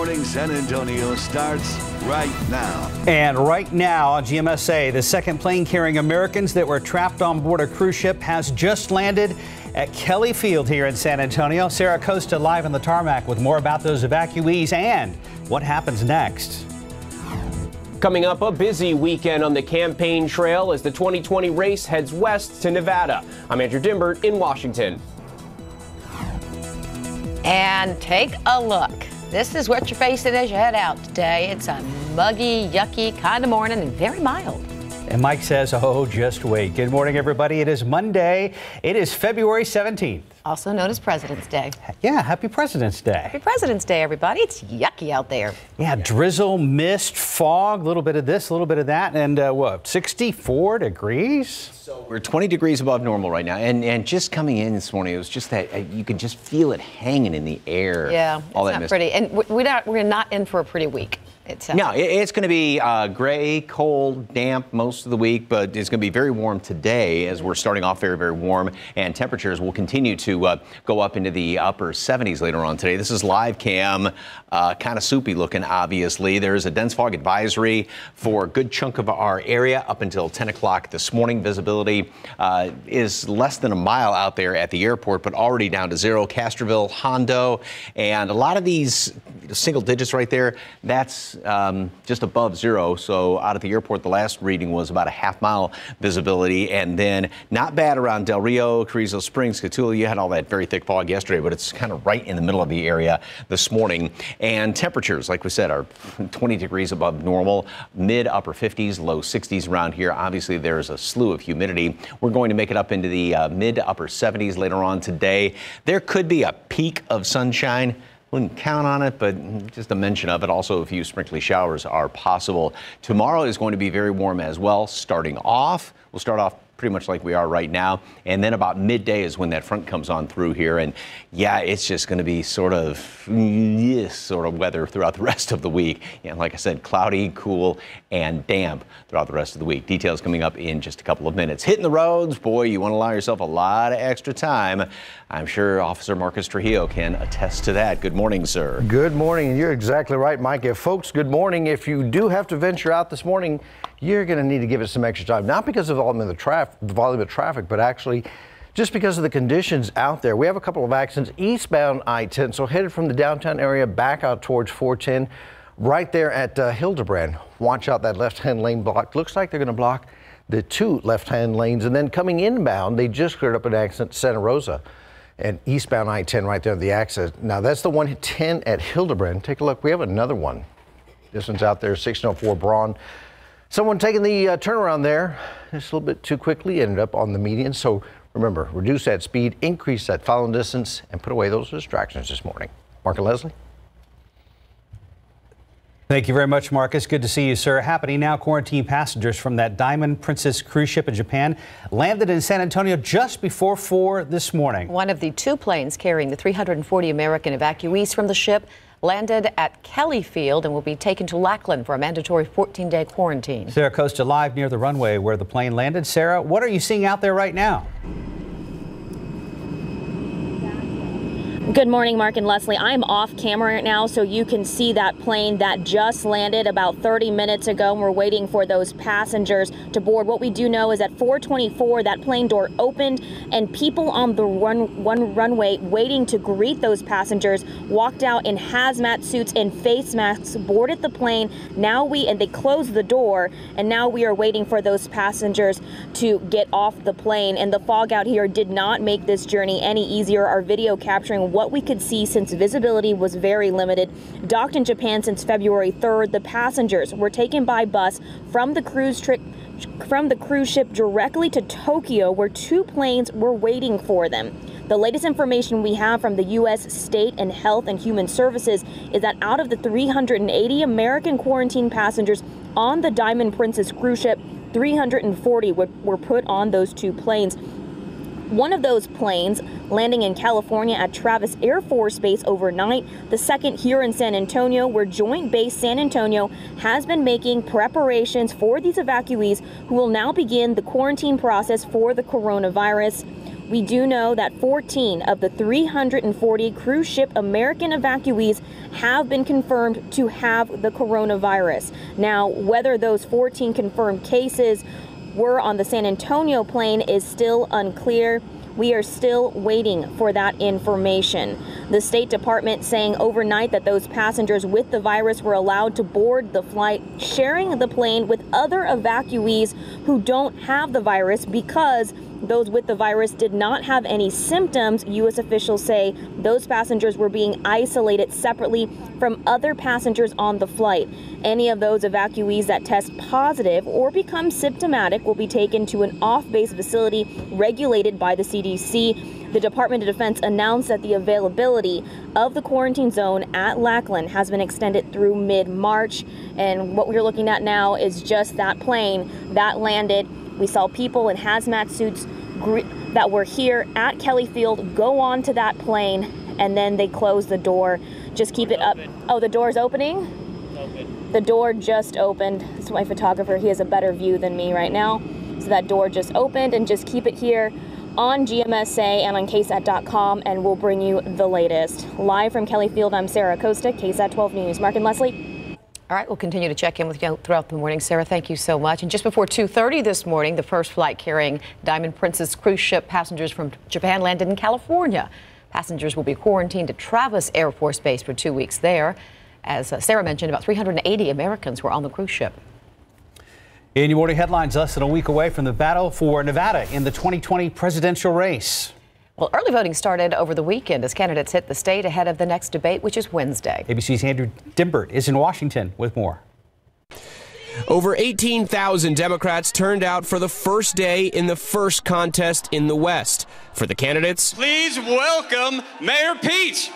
Morning San Antonio starts right now. And right now on GMSA, the second plane carrying Americans that were trapped on board a cruise ship has just landed at Kelly Field here in San Antonio. Sarah Acosta live on the tarmac with more about those evacuees and what happens next. Coming up, a busy weekend on the campaign trail as the 2020 race heads west to Nevada. I'm Andrew Dymburt in Washington. And take a look. This is what you're facing as you head out today. It's a muggy, yucky kind of morning and very mild. And Mike says, oh, just wait. Good morning, everybody. It is Monday. It is February 17th. Also known as President's Day. Yeah, happy President's Day. Happy President's Day, everybody. It's yucky out there. Yeah, drizzle, mist, fog, a little bit of this, a little bit of that, and uh, what, 64 degrees? So we're 20 degrees above normal right now, and and just coming in this morning, it was just that uh, you could just feel it hanging in the air. Yeah, all it's that not mist. pretty. And we're not, we're not in for a pretty week. It- it's going to be uh, gray, cold, damp most of the week, but it's going to be very warm today as we're starting off very, very warm, and temperatures will continue to uh, go up into the upper 70s later on today. This is live cam, uh, kind of soupy looking, obviously. There's a dense fog advisory for a good chunk of our area up until 10 o'clock this morning. Visibility uh, is less than a mile out there at the airport, but already down to zero. Castroville, Hondo, and a lot of these single digits right there, that's um, just above zero. So out at the airport, the last reading was about a half mile visibility. And then not bad around Del Rio, Carrizo Springs, Cotulla. You had all that very thick fog yesterday, but it's kind of right in the middle of the area this morning. And temperatures, like we said, are 20 degrees above normal, mid upper 50s, low 60s around here. Obviously, there's a slew of humidity. We're going to make it up into the uh, mid upper 70s later on today. There could be a peek of sunshine. Wouldn't count on it, but just a mention of it. Also, a few sprinkly showers are possible. Tomorrow is going to be very warm as well. Starting off, we'll start off pretty much like we are right now. And then about midday is when that front comes on through here. And yeah, it's just going to be sort of this sort of weather throughout the rest of the week. And like I said, cloudy, cool, and damp throughout the rest of the week. Details coming up in just a couple of minutes. Hitting the roads, boy, you want to allow yourself a lot of extra time. I'm sure Officer Marcus Trujillo can attest to that. Good morning, sir. Good morning. And you're exactly right, Mike. If folks, good morning. If you do have to venture out this morning, you're going to need to give it some extra time. Not because of the volume of, the traf- the volume of traffic, but actually just because of the conditions out there. We have a couple of accidents eastbound I-10, so headed from the downtown area back out towards 410, right there at uh, Hildebrand. Watch out that left-hand lane block. Looks like they're going to block the two left-hand lanes, and then coming inbound, they just cleared up an accident, Santa Rosa and eastbound I-10 right there the access. Now that's the 110 at Hildebrand. Take a look. We have another one. This one's out there, 1604 Braun. Someone taking the uh, turnaround there just a little bit too quickly, ended up on the median. So remember, reduce that speed, increase that following distance, and put away those distractions this morning. Mark and Leslie. Thank you very much, Marcus. Good to see you, sir. Happening now, quarantine passengers from that Diamond Princess cruise ship in Japan landed in San Antonio just before 4 this morning. One of the two planes carrying the 340 American evacuees from the ship landed at Kelly Field and will be taken to Lackland for a mandatory 14-day quarantine. Sarah Acosta live near the runway where the plane landed. Sarah, what are you seeing out there right now? Good morning, Mark and Leslie. I'm off camera right now, so you can see that plane that just landed about 30 minutes ago. And we're waiting for those passengers to board. What we do know is at 424, that plane door opened, and people on the run one runway waiting to greet those passengers walked out in hazmat suits and face masks, boarded the plane. Now we and they closed the door, and now we are waiting for those passengers to get off the plane. And the fog out here did not make this journey any easier. Our video capturing what we could see since visibility was very limited. Docked in Japan since February 3rd, the passengers were taken by bus from the cruise trip from the cruise ship directly to Tokyo where two planes were waiting for them. The latest information we have from the U.S. State and Health and Human Services is that out of the 380 American quarantine passengers on the Diamond Princess cruise ship, 340 were, were put on those two planes. One of those planes landing in California at Travis Air Force Base overnight, the second here in San Antonio, where Joint Base San Antonio has been making preparations for these evacuees who will now begin the quarantine process for the coronavirus. we do know that 14 of the 340 cruise ship American evacuees have been confirmed to have the coronavirus. Now, whether those 14 confirmed cases were on the San Antonio plane is still unclear. We are still waiting for that information. The State Department saying overnight that those passengers with the virus were allowed to board the flight, sharing the plane with other evacuees who don't have the virus because those with the virus did not have any symptoms. U.S. officials say those passengers were being isolated separately from other passengers on the flight. Any of those evacuees that test positive or become symptomatic will be taken to an off base facility regulated by the CDC. The Department of Defense announced that the availability of the quarantine zone at Lackland has been extended through mid March. And what we're looking at now is just that plane that landed we saw people in hazmat suits that were here at Kelly Field go on to that plane and then they close the door. Just keep it up. Oh, the door's opening? Open. The door just opened. It's my photographer. He has a better view than me right now. So that door just opened and just keep it here on GMSA and on KSAT.com and we'll bring you the latest. Live from Kelly Field, I'm Sarah Acosta, KSAT 12 News. Mark and Leslie. All right, we'll continue to check in with you throughout the morning. Sarah, thank you so much. And just before 2.30 this morning, the first flight carrying Diamond Princess cruise ship passengers from Japan landed in California. Passengers will be quarantined at Travis Air Force Base for two weeks there. As uh, Sarah mentioned, about 380 Americans were on the cruise ship. In your morning headlines, less than a week away from the battle for Nevada in the 2020 presidential race. Well, early voting started over the weekend as candidates hit the state ahead of the next debate, which is Wednesday. ABC's Andrew Dymburt is in Washington with more. Over 18,000 Democrats turned out for the first day in the first contest in the West. For the candidates, please welcome Mayor Pete.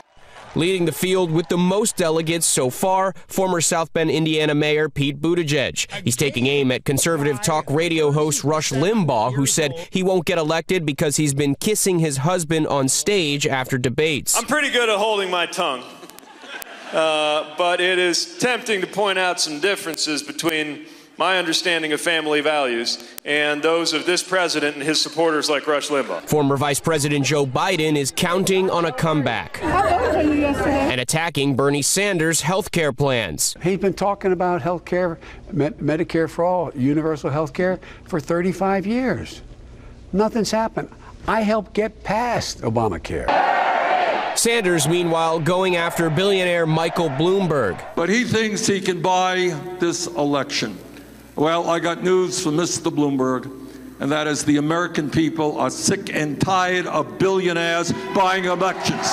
Leading the field with the most delegates so far, former South Bend, Indiana Mayor Pete Buttigieg. He's taking aim at conservative talk radio host Rush Limbaugh, who said he won't get elected because he's been kissing his husband on stage after debates. I'm pretty good at holding my tongue. Uh, but it is tempting to point out some differences between my understanding of family values and those of this president and his supporters like Rush Limbaugh. Former Vice President Joe Biden is counting on a comeback and attacking Bernie Sanders' health care plans. He's been talking about health care, Medicare for all, universal health care for 35 years. Nothing's happened. I helped get passed Obamacare. Sanders, meanwhile, going after billionaire Michael Bloomberg. But he thinks he can buy this election. Well, I got news from Mr. Bloomberg, and that is the American people are sick and tired of billionaires buying elections.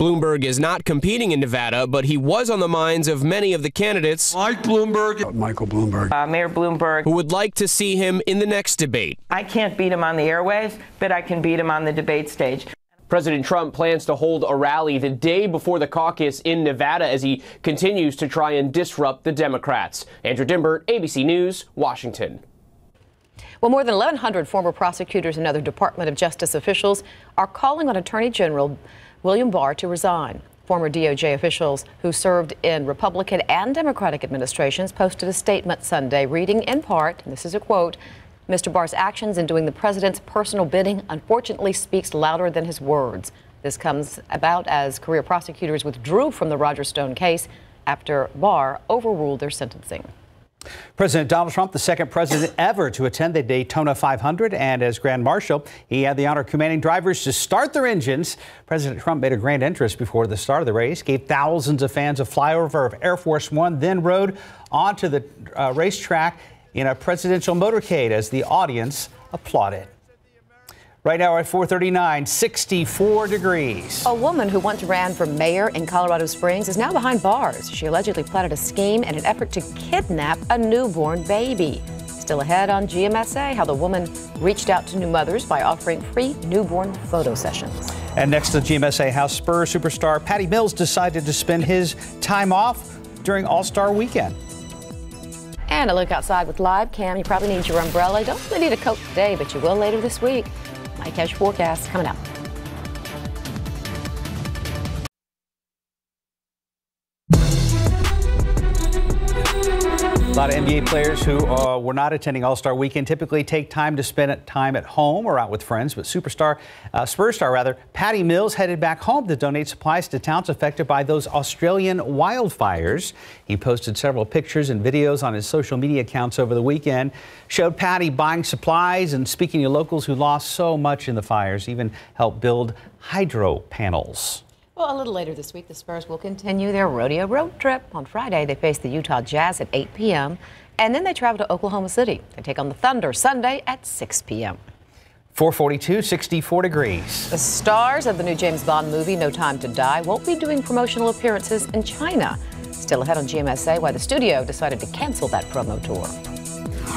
Bloomberg is not competing in Nevada, but he was on the minds of many of the candidates. Mike Bloomberg. Michael Bloomberg. Uh, Mayor Bloomberg. Who would like to see him in the next debate. I can't beat him on the airwaves, but I can beat him on the debate stage. President Trump plans to hold a rally the day before the caucus in Nevada as he continues to try and disrupt the Democrats. Andrew Dymburt, ABC News, Washington. Well, more than 1,100 former prosecutors and other Department of Justice officials are calling on Attorney General William Barr to resign. Former DOJ officials who served in Republican and Democratic administrations posted a statement Sunday reading in part, this is a quote, Mr. Barr's actions in doing the president's personal bidding unfortunately speaks louder than his words. This comes about as career prosecutors withdrew from the Roger Stone case after Barr overruled their sentencing. President Donald Trump, the second president ever to attend the Daytona 500, and as Grand Marshal, he had the honor of commanding drivers to start their engines. President Trump made a grand entrance before the start of the race, gave thousands of fans a flyover of Air Force One, then rode onto the uh, racetrack in a presidential motorcade as the audience applauded. Right now at 439, 64 degrees. A woman who once ran for mayor in Colorado Springs is now behind bars. She allegedly plotted a scheme in an effort to kidnap a newborn baby. Still ahead on GMSA, how the woman reached out to new mothers by offering free newborn photo sessions. And next to GMSA, how Spurs superstar Patty Mills decided to spend his time off during All Star weekend. And a look outside with live cam. You probably need your umbrella. Don't really need a coat today, but you will later this week. My cash forecast coming up. Lot of NBA players who uh, were not attending All Star Weekend typically take time to spend time at home or out with friends. But superstar, uh, Spurs star rather, Patty Mills headed back home to donate supplies to towns affected by those Australian wildfires. He posted several pictures and videos on his social media accounts over the weekend. Showed Patty buying supplies and speaking to locals who lost so much in the fires. Even helped build hydro panels. Well, a little later this week, the Spurs will continue their rodeo road trip. On Friday, they face the Utah Jazz at 8 p.m., and then they travel to Oklahoma City. They take on the Thunder Sunday at 6 p.m. 442, 64 degrees. The stars of the new James Bond movie, No Time to Die, won't be doing promotional appearances in China. Still ahead on GMSA why the studio decided to cancel that promo tour.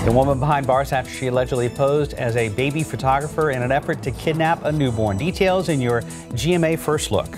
The woman behind bars after she allegedly posed as a baby photographer in an effort to kidnap a newborn. Details in your GMA First Look.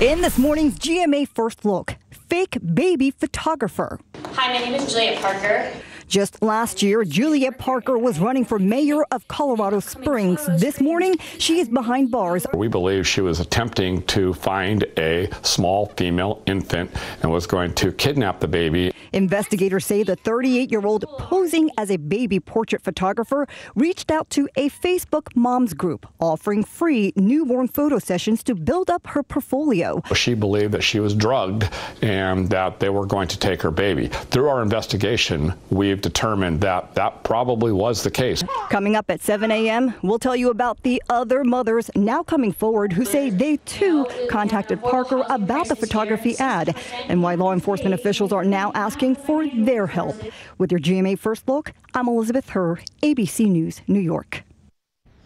In this morning's GMA First Look, fake baby photographer. Hi, my name is Juliet Parker. Just last year, Juliet Parker was running for mayor of Colorado Springs. This morning, she is behind bars. We believe she was attempting to find a small female infant and was going to kidnap the baby. Investigators say the 38 year old posing as a baby portrait photographer reached out to a Facebook moms group offering free newborn photo sessions to build up her portfolio. She believed that she was drugged and that they were going to take her baby. Through our investigation, we've determined that that probably was the case. Coming up at 7 a.m., we'll tell you about the other mothers now coming forward who say they too contacted Parker about the photography ad and why law enforcement officials are now asking for their help. With your GMA First Look, I'm Elizabeth Herr, ABC News, New York.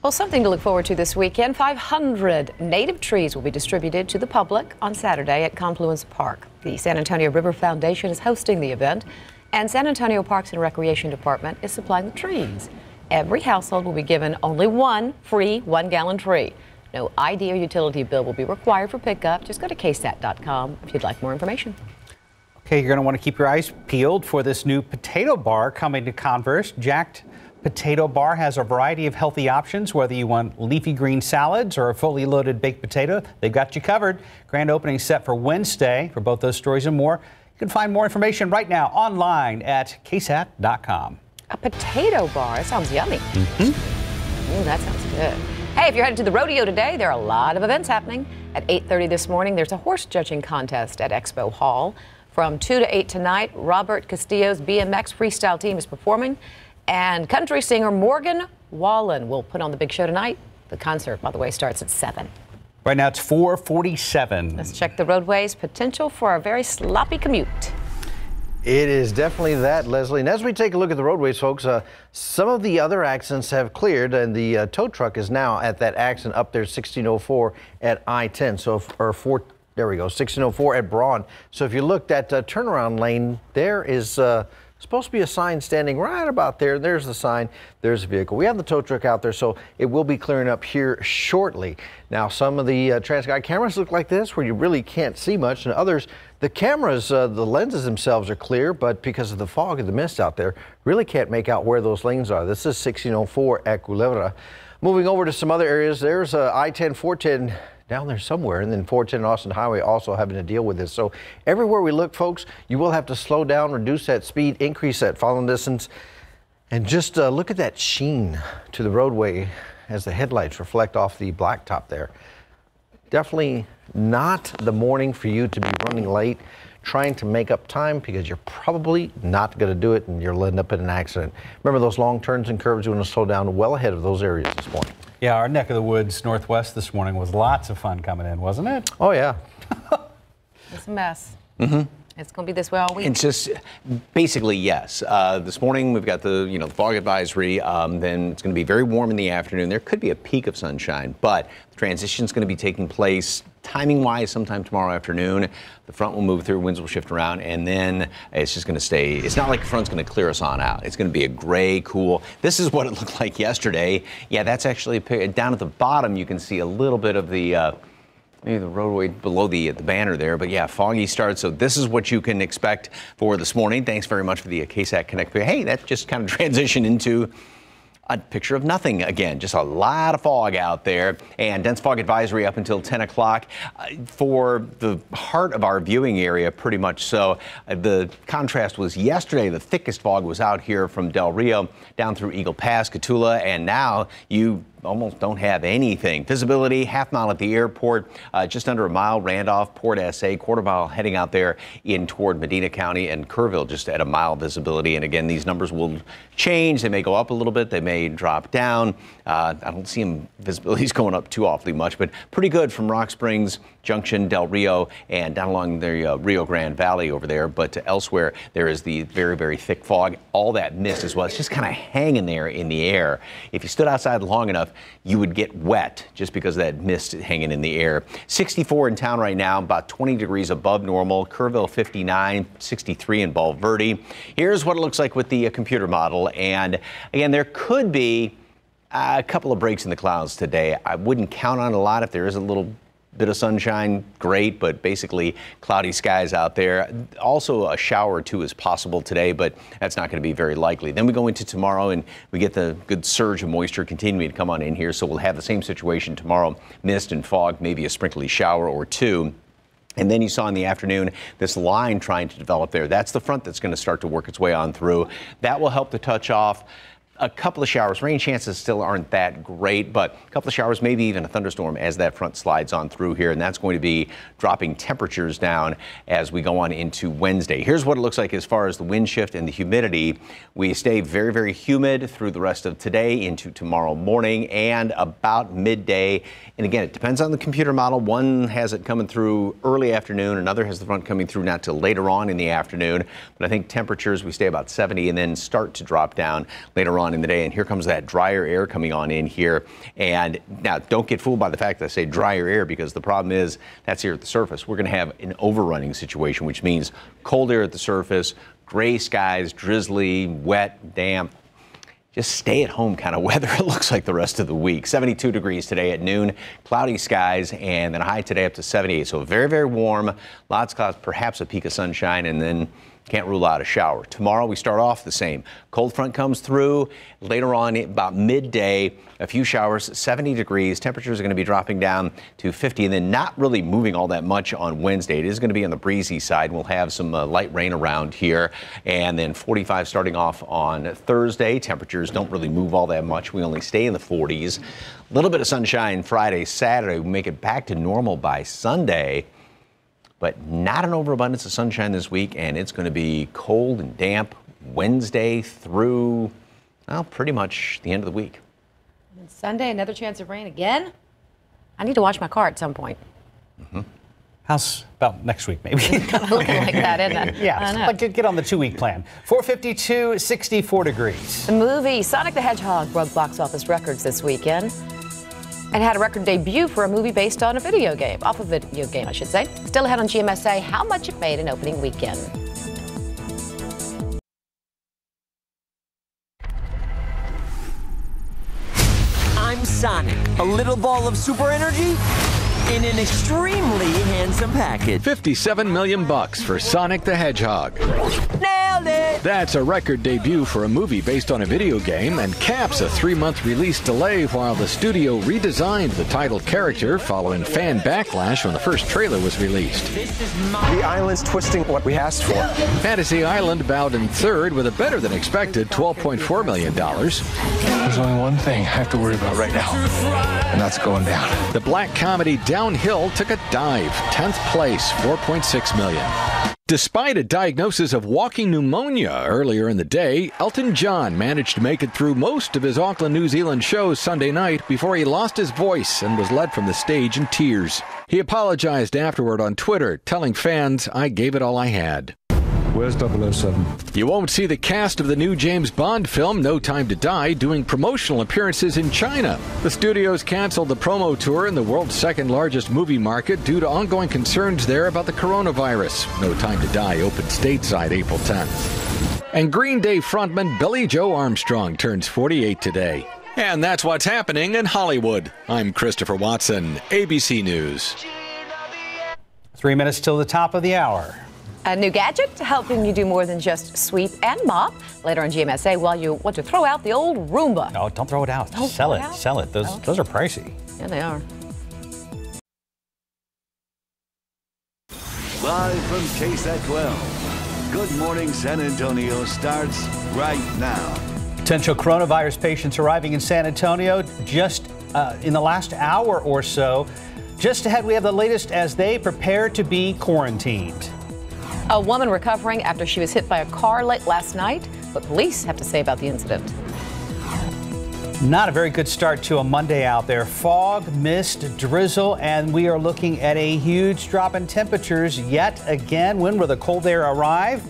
Well, something to look forward to this weekend. 500 native trees will be distributed to the public on Saturday at Confluence Park. The San Antonio River Foundation is hosting the event and San Antonio Parks and Recreation Department is supplying the trees. Every household will be given only one free one gallon tree. No ID or utility bill will be required for pickup. Just go to ksat.com if you'd like more information. Okay, you're going to want to keep your eyes peeled for this new potato bar coming to Converse. Jacked Potato Bar has a variety of healthy options, whether you want leafy green salads or a fully loaded baked potato, they've got you covered. Grand opening set for Wednesday. For both those stories and more, you can find more information right now online at ksat.com. A potato bar. That sounds yummy. Mm-hmm. Ooh, that sounds good. Hey, if you're headed to the rodeo today, there are a lot of events happening. At 8:30 this morning, there's a horse judging contest at Expo Hall. From 2 to 8 tonight, Robert Castillo's BMX freestyle team is performing, and country singer Morgan Wallen will put on the big show tonight. The concert, by the way, starts at 7. Right now it's 447. Let's check the roadways. Potential for a very sloppy commute. It is definitely that, Leslie. And as we take a look at the roadways, folks, uh, some of the other accidents have cleared, and the uh, tow truck is now at that accident up there, 1604 at I-10. So, if, or four, there we go, 1604 at Braun. So if you looked at uh, turnaround lane, there is uh, supposed to be a sign standing right about there. There's the sign. There's the vehicle. We have the tow truck out there, so it will be clearing up here shortly. Now, some of the uh, cameras look like this, where you really can't see much, and others, the cameras, uh, the lenses themselves are clear, but because of the fog and the mist out there, really can't make out where those lanes are. This is 1604 at Culebra. Moving over to some other areas, there's uh, I-10, 410 down there somewhere. And then 410 Austin Highway also having to deal with this. So everywhere we look, folks, you will have to slow down, reduce that speed, increase that following distance, and just uh, look at that sheen to the roadway as the headlights reflect off the blacktop there. Definitely not the morning for you to be running late trying to make up time because you're probably not going to do it and you'll end up in an accident. Remember those long turns and curves, you want to slow down well ahead of those areas this morning. Yeah, our neck of the woods northwest this morning was lots of fun coming in, wasn't it? Oh, yeah. it's a mess. Mm-hmm. It's going to be this way all week. It's just basically yes. Uh, this morning we've got the you know the fog advisory. Um, then it's going to be very warm in the afternoon. There could be a peek of sunshine, but the transition is going to be taking place timing wise sometime tomorrow afternoon. The front will move through, winds will shift around, and then it's just going to stay. It's not like the front's going to clear us on out. It's going to be a gray, cool. This is what it looked like yesterday. Yeah, that's actually down at the bottom. You can see a little bit of the. Uh, maybe the roadway below the the banner there. But yeah, foggy start. So this is what you can expect for this morning. Thanks very much for the KSAT Connect. Hey, that just kind of transitioned into a picture of nothing again. Just a lot of fog out there and dense fog advisory up until 10 o'clock uh, for the heart of our viewing area, pretty much so. Uh, the contrast was yesterday, the thickest fog was out here from Del Rio down through Eagle Pass, Cotulla, and now you almost don't have anything. Visibility, half mile at the airport, uh, just under a mile, Randolph, Port SA, quarter mile heading out there in toward Medina County and Kerrville, just at a mile visibility. And again, these numbers will change. They may go up a little bit, they may drop down. Uh, I don't see them visibilities going up too awfully much, but pretty good from Rocksprings Junction, Del Rio, and down along the uh, Rio Grande Valley over there. But elsewhere, there is the very, very thick fog. All that mist as well. It's just kind of hanging there in the air. If you stood outside long enough, you would get wet just because of that mist hanging in the air. 64 in town right now, about 20 degrees above normal. Kerrville 59, 63 in Bulverde. Here's what it looks like with the uh, computer model. And again, there could be a couple of breaks in the clouds today. I wouldn't count on a lot if there is a little bit of sunshine, great, but basically cloudy skies out there. Also, a shower or two is possible today, but that's not going to be very likely. Then we go into tomorrow and we get the good surge of moisture continuing to come on in here, so we'll have the same situation tomorrow mist and fog, maybe a sprinkly shower or two. And then you saw in the afternoon this line trying to develop there. That's the front that's going to start to work its way on through. That will help to touch off a couple of showers. Rain chances still aren't that great, but a couple of showers, maybe even a thunderstorm as that front slides on through here. And that's going to be dropping temperatures down as we go on into Wednesday. Here's what it looks like as far as the wind shift and the humidity. We stay very, very humid through the rest of today into tomorrow morning and about midday. And again, it depends on the computer model. One has it coming through early afternoon, another has the front coming through not till later on in the afternoon. But I think temperatures, we stay about 70 and then start to drop down later on on in the day. And here comes that drier air coming on in here. And now don't get fooled by the fact that I say drier air because the problem is that's here at the surface. We're going to have an overrunning situation, which means cold air at the surface, gray skies, drizzly, wet, damp, just stay at home kind of weather it looks like the rest of the week 72 degrees today at noon cloudy skies and then a high today up to 78 so very very warm lots of clouds perhaps a peek of sunshine and then can't rule out a shower. Tomorrow we start off the same. Cold front comes through. Later on, about midday, a few showers, 70 degrees. Temperatures are going to be dropping down to 50 and then not really moving all that much on Wednesday. It is going to be on the breezy side. We'll have some uh, light rain around here. And then 45 starting off on Thursday. Temperatures don't really move all that much. We only stay in the 40s. A little bit of sunshine Friday, Saturday. We make it back to normal by Sunday but not an overabundance of sunshine this week, and it's going to be cold and damp Wednesday through, well, pretty much the end of the week. And Sunday, another chance of rain again? I need to wash my car at some point. Mm-hmm. How's about next week, maybe? looking like that, isn't it? Yeah, like get on the two week plan. 452, 64 degrees. The movie Sonic the Hedgehog broke box office records this weekend and had a record debut for a movie based on a video game, off a video game, I should say. Still ahead on GMSA, how much it made in opening weekend. I'm Sonic, a little ball of super energy in an extremely handsome package. 57 million bucks for Sonic the Hedgehog. Nailed it! That's a record debut for a movie based on a video game and caps a three month release delay while the studio redesigned the title character following fan backlash when the first trailer was released. The island's twisting what we asked for. Fantasy Island bowed in third with a better than expected $12.4 million. There's only one thing I have to worry about right now, and that's going down. The black comedy Downhill took a dive, 10th place, 4.6 million. Despite a diagnosis of walking pneumonia earlier in the day, Elton John managed to make it through most of his Auckland, New Zealand shows Sunday night before he lost his voice and was led from the stage in tears. He apologized afterward on Twitter, telling fans, I gave it all I had. Where's 007? You won't see the cast of the new James Bond film, No Time to Die, doing promotional appearances in China. The studios canceled the promo tour in the world's second largest movie market due to ongoing concerns there about the coronavirus. No Time to Die opened stateside April 10th. And Green Day frontman Billie Joe Armstrong turns 48 today. And that's what's happening in Hollywood. I'm Christopher Watson, ABC News. Three minutes till the top of the hour. A new gadget helping you do more than just sweep and mop. Later on GMSA, while you want to throw out the old Roomba. No, don't throw it out. Don't sell it. it out? Sell it. Those Okay. those are pricey. Yeah, they are. Live from KSAT 12. Good morning, San Antonio starts right now. Potential coronavirus patients arriving in San Antonio just uh, in the last hour or so. Just ahead, we have the latest as they prepare to be quarantined. A woman recovering after she was hit by a car late last night. What police have to say about the incident. Not a very good start to a Monday out there. Fog, mist, drizzle, and we are looking at a huge drop in temperatures yet again. When will the cold air arrive?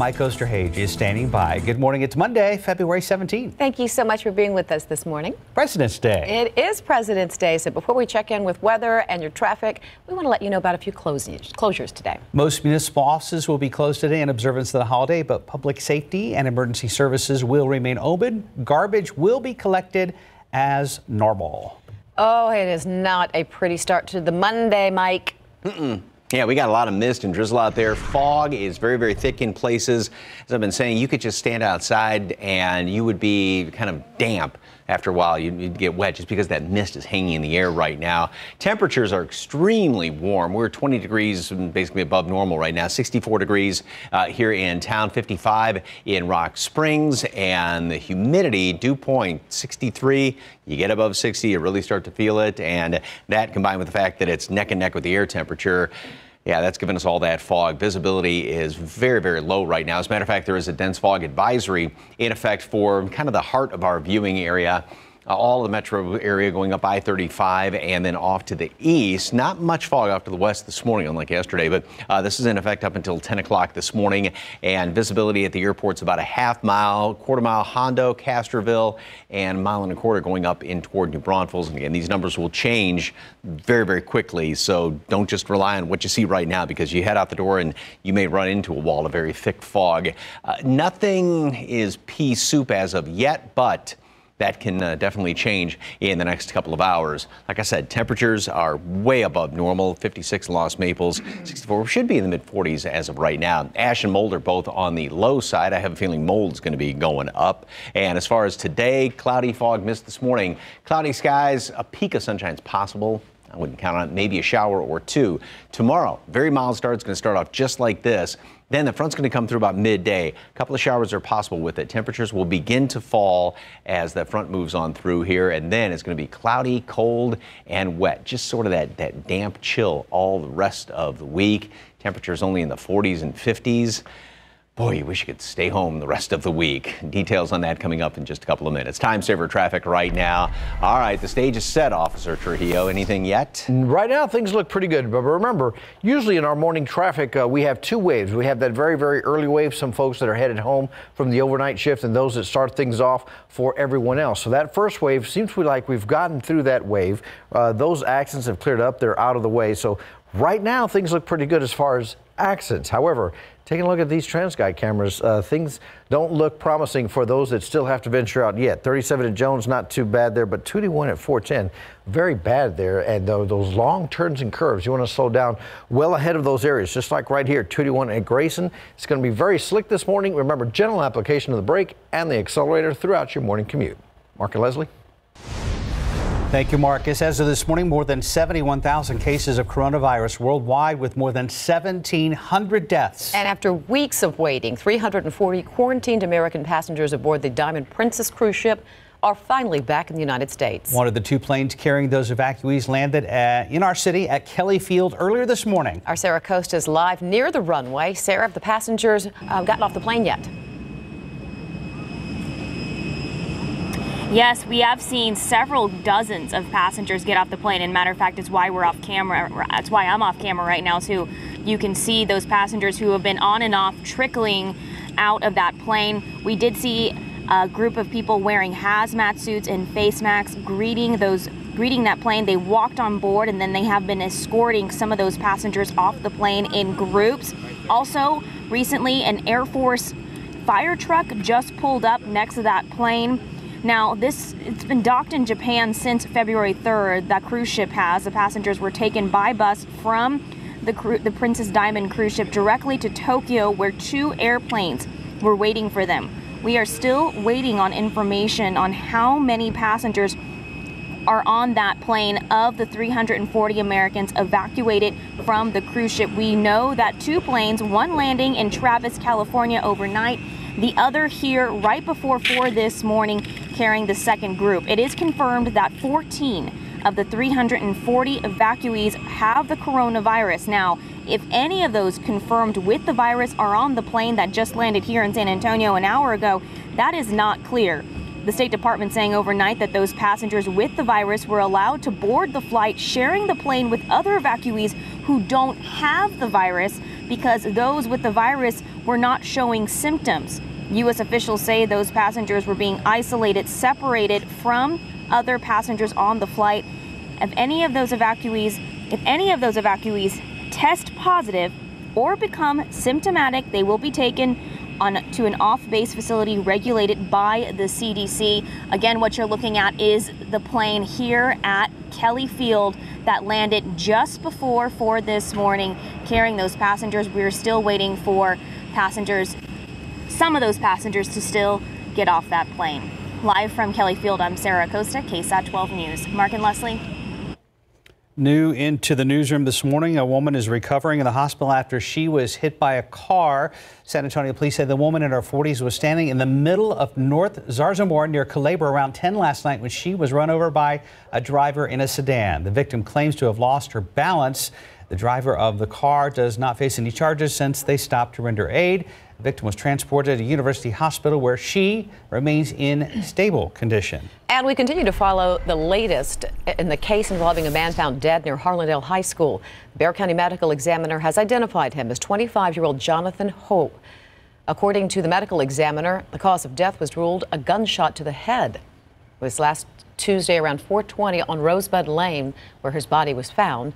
Mike Osterhage is standing by. Good morning. It's Monday, February 17th, Thank you so much for being with us this morning. President's Day. It is President's Day, so before we check in with weather and your traffic, we want to let you know about a few closures, closures today. Most municipal offices will be closed today in observance of the holiday, but public safety and emergency services will remain open. Garbage will be collected as normal. Oh, it is not a pretty start to the Monday, Mike. Mm-mm. Yeah, we got a lot of mist and drizzle out there. Fog is very, very thick in places. As I've been saying, you could just stand outside and you would be kind of damp. After a while, you'd, you'd get wet just because that mist is hanging in the air right now. Temperatures are extremely warm. We're 20 degrees, basically above normal right now. 64 degrees uh, here in town, 55 in Rocksprings, and the humidity, dew point 63. You get above 60, you really start to feel it, and that combined with the fact that it's neck and neck with the air temperature. Yeah, that's given us all that fog. Visibility is very, very low right now. As a matter of fact, there is a dense fog advisory in effect for kind of the heart of our viewing area. Uh, all of the metro area going up I-35 and then off to the east. Not much fog off to the west this morning, unlike yesterday, but uh, this is in effect up until 10 o'clock this morning. And visibility at the airport's about a half mile, quarter mile Hondo, Castroville, and mile and a quarter going up in toward New Braunfels. And again, these numbers will change very, very quickly. So don't just rely on what you see right now because you head out the door and you may run into a wall of very thick fog. Uh, nothing is pea soup as of yet, but that can uh, definitely change in the next couple of hours. Like I said, temperatures are way above normal 56 in Lost Maples, 64 should be in the mid 40s as of right now. Ash and mold are both on the low side. I have a feeling mold's going to be going up. And as far as today, cloudy fog mist this morning, cloudy skies, a peek of sunshine is possible. I wouldn't count on it, maybe a shower or two. Tomorrow, very mild start. It's going to start off just like this. Then the front's going to come through about midday. A couple of showers are possible with it. Temperatures will begin to fall as the front moves on through here, and then it's going to be cloudy, cold, and wet. Just sort of that, that damp chill all the rest of the week. Temperatures only in the 40s and 50s. Boy, you wish you could stay home the rest of the week. Details on that coming up in just a couple of minutes. Time saver traffic right now. All right, the stage is set, Officer Trujillo. Anything yet? Right now, things look pretty good. But remember, usually in our morning traffic, uh, we have two waves. We have that very, very early wave, some folks that are headed home from the overnight shift, and those that start things off for everyone else. So that first wave seems to be like we've gotten through that wave. Uh, those accidents have cleared up, they're out of the way. So right now, things look pretty good as far as accidents. However, taking a look at these TransGuide cameras, uh, things don't look promising for those that still have to venture out yet. 37 at Jones, not too bad there, but 281 at 410, very bad there. And those long turns and curves, you want to slow down well ahead of those areas, just like right here, 281 at Grayson. It's going to be very slick this morning. Remember, gentle application of the brake and the accelerator throughout your morning commute. Mark and Leslie. Thank you, Marcus. As of this morning, more than 71,000 cases of coronavirus worldwide, with more than 1,700 deaths. And after weeks of waiting, 340 quarantined American passengers aboard the Diamond Princess cruise ship are finally back in the United States. One of the two planes carrying those evacuees landed at, in our city at Kelly Field earlier this morning. Our Sarah Acosta is live near the runway. Sarah, have the passengers uh, gotten off the plane yet? Yes, we have seen several dozens of passengers get off the plane. And matter of fact, it's why we're off camera. That's why I'm off camera right now too. You can see those passengers who have been on and off trickling out of that plane. We did see a group of people wearing hazmat suits and face masks greeting those greeting that plane. They walked on board and then they have been escorting some of those passengers off the plane in groups. Also, recently an Air Force fire truck just pulled up next to that plane. Now, this it's been docked in Japan since February 3rd. That cruise ship has. The passengers were taken by bus from the, cru- the Princess Diamond cruise ship directly to Tokyo, where two airplanes were waiting for them. We are still waiting on information on how many passengers are on that plane of the 340 Americans evacuated from the cruise ship. We know that two planes, one landing in Travis, California overnight, the other here right before 4 this morning, carrying the second group. It is confirmed that 14 of the 340 evacuees have the coronavirus. Now, if any of those confirmed with the virus are on the plane that just landed here in San Antonio an hour ago, that is not clear. The State Department saying overnight that those passengers with the virus were allowed to board the flight, sharing the plane with other evacuees who don't have the virus because those with the virus were not showing symptoms. U.S. officials say those passengers were being isolated, separated from other passengers on the flight. If any of those evacuees, if any of those evacuees test positive or become symptomatic, they will be taken on to an off-base facility regulated by the CDC. Again, what you're looking at is the plane here at Kelly Field that landed just before 4 this morning, carrying those passengers. We're still waiting for passengers, some of those passengers, to still get off that plane. Live from Kelly Field, I'm Sarah Acosta, KSAT 12 News. Mark and Leslie. New into the newsroom this morning, a woman is recovering in the hospital after she was hit by a car. San Antonio police say the woman in her 40s was standing in the middle of North Zarzamora near Culebra around 10 last night when she was run over by a driver in a sedan. The victim claims to have lost her balance. The driver of the car does not face any charges since they stopped to render aid. The victim was transported to University Hospital where she remains in stable condition. And we continue to follow the latest in the case involving a man found dead near Harlandale High School. Bexar County Medical Examiner has identified him as 25 year old Jonathan Hope. According to the medical examiner, the cause of death was ruled a gunshot to the head. It was last Tuesday around 420 on Rosebud Lane where his body was found.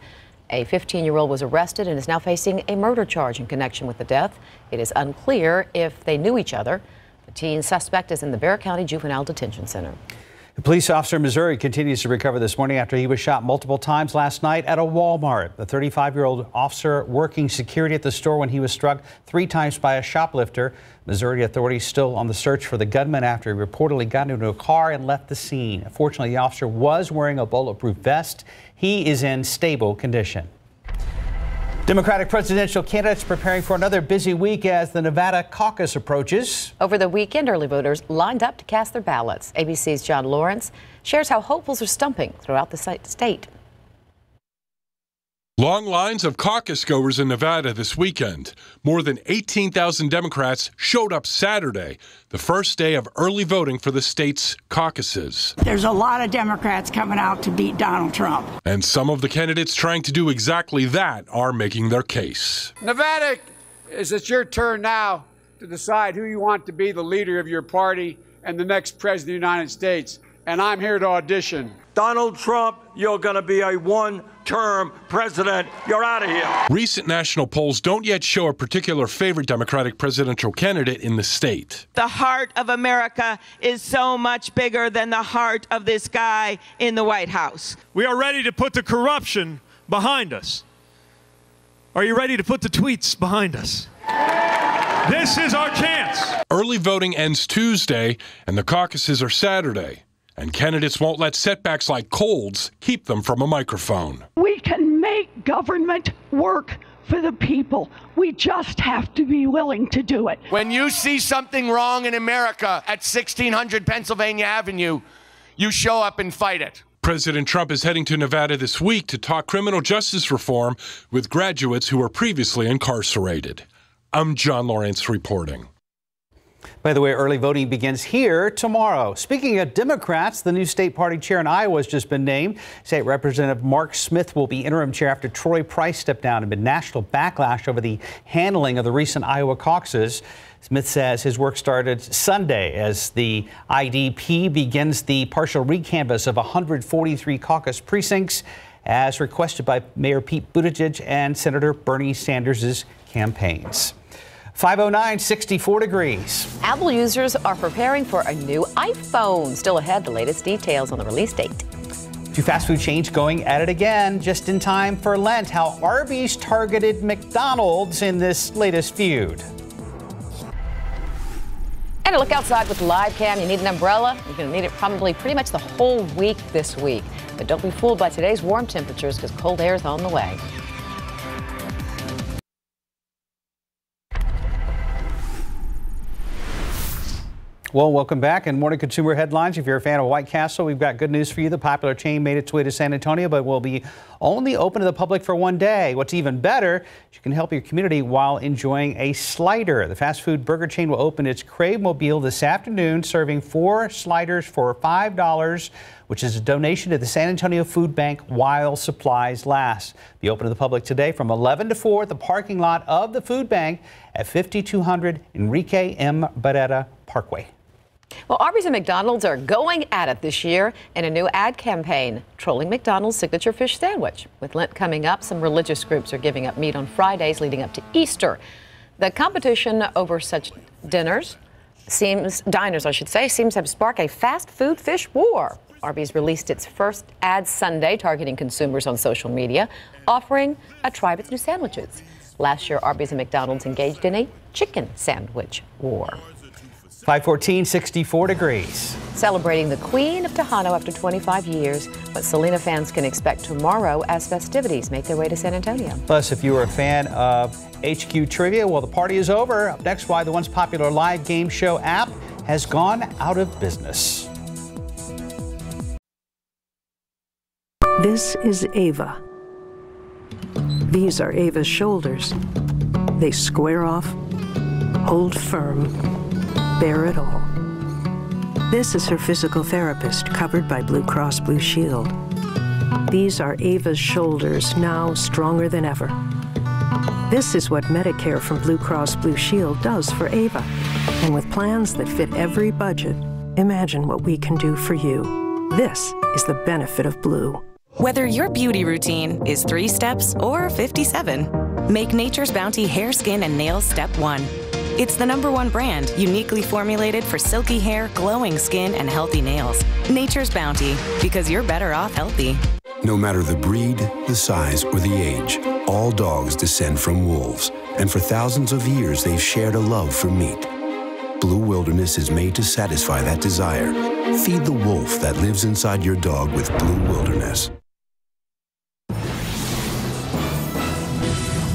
A 15 year old was arrested and is now facing a murder charge in connection with the death. It is unclear if they knew each other. The teen suspect is in the Bexar County Juvenile Detention Center. A police officer in Missouri continues to recover this morning after he was shot multiple times last night at a Walmart. The 35 year old officer working security at the store when he was struck three times by a shoplifter. Missouri authorities still on the search for the gunman after he reportedly got into a car and left the scene. Fortunately, the officer was wearing a bulletproof vest. He is in stable condition. Democratic presidential candidates preparing for another busy week as the Nevada caucus approaches. Over the weekend, early voters lined up to cast their ballots. ABC's John Lawrence shares how hopefuls are stumping throughout the state. Long lines of caucus goers in Nevada this weekend. More than 18,000 Democrats showed up Saturday, the first day of early voting for the state's caucuses. There's a lot of Democrats coming out to beat Donald Trump. And some of the candidates trying to do exactly that are making their case. Nevada, is it your turn now to decide who you want to be the leader of your party and the next president of the United States? And I'm here to audition. Donald Trump, you're going to be a one term president. You're out of here. Recent national polls don't yet show a particular favorite Democratic presidential candidate in the state. The heart of America is so much bigger than the heart of this guy in the White House. We are ready to put the corruption behind us. Are you ready to put the tweets behind us? This is our chance. Early voting ends Tuesday, and the caucuses are Saturday. And candidates won't let setbacks like colds keep them from a microphone. We can make government work for the people. We just have to be willing to do it. When you see something wrong in America at 1600 Pennsylvania Avenue, you show up and fight it. President Trump is heading to Nevada this week to talk criminal justice reform with graduates who were previously incarcerated. I'm John Lawrence reporting. By the way, early voting begins here tomorrow. Speaking of Democrats, the new state party chair in Iowa has just been named. State Representative Mark Smith will be interim chair after Troy Price stepped down amid national backlash over the handling of the recent Iowa caucuses. Smith says his work started Sunday as the IDP begins the partial recanvass of 143 caucus precincts as requested by Mayor Pete Buttigieg and Senator Bernie Sanders' campaigns. 509, 64 degrees. Apple users are preparing for a new iPhone. Still ahead, the latest details on the release date. Two fast food chains going at it again just in time for Lent. How Arby's targeted McDonald's in this latest feud. And a look outside with the live cam. You need an umbrella. You're going to need it probably pretty much the whole week this week. But don't be fooled by today's warm temperatures because cold air is on the way. Well, welcome back and morning consumer headlines. If you're a fan of White Castle, we've got good news for you. The popular chain made its way to San Antonio, but will be only open to the public for one day. What's even better, you can help your community while enjoying a slider. The fast food burger chain will open its Crave Mobile this afternoon, serving four sliders for $5, which is a donation to the San Antonio Food Bank while supplies last. Be open to the public today from 11 to 4 at the parking lot of the food bank at 5200 Enrique M. Barrera Parkway. Well, Arby's and McDonald's are going at it this year in a new ad campaign, trolling McDonald's signature fish sandwich. With Lent coming up, some religious groups are giving up meat on Fridays leading up to Easter. The competition over such dinners seems, diners I should say, seems to have sparked a fast food fish war. Arby's released its first ad Sunday targeting consumers on social media, offering a try of its new sandwiches. Last year, Arby's and McDonald's engaged in a chicken sandwich war. 514, 64 degrees. Celebrating the Queen of Tejano after 25 years, what Selena fans can expect tomorrow as festivities make their way to San Antonio. Plus, if you are a fan of HQ Trivia, well, the party is over. Up next, why the once popular live game show app has gone out of business. This is Ava. These are Ava's shoulders. They square off, hold firm, bear it all. This is her physical therapist, covered by Blue Cross Blue Shield. These are Ava's shoulders, now stronger than ever. This is what Medicare from Blue Cross Blue Shield does for Ava. And with plans that fit every budget, imagine what we can do for you. This is the benefit of Blue. Whether your beauty routine is three steps or 57, make Nature's Bounty Hair, Skin, and Nails Step 1. It's the number one brand uniquely formulated for silky hair, glowing skin, and healthy nails. Nature's Bounty, because you're better off healthy. No matter the breed, the size, or the age, all dogs descend from wolves, and for thousands of years they've shared a love for meat. Blue Wilderness is made to satisfy that desire. Feed the wolf that lives inside your dog with Blue Wilderness.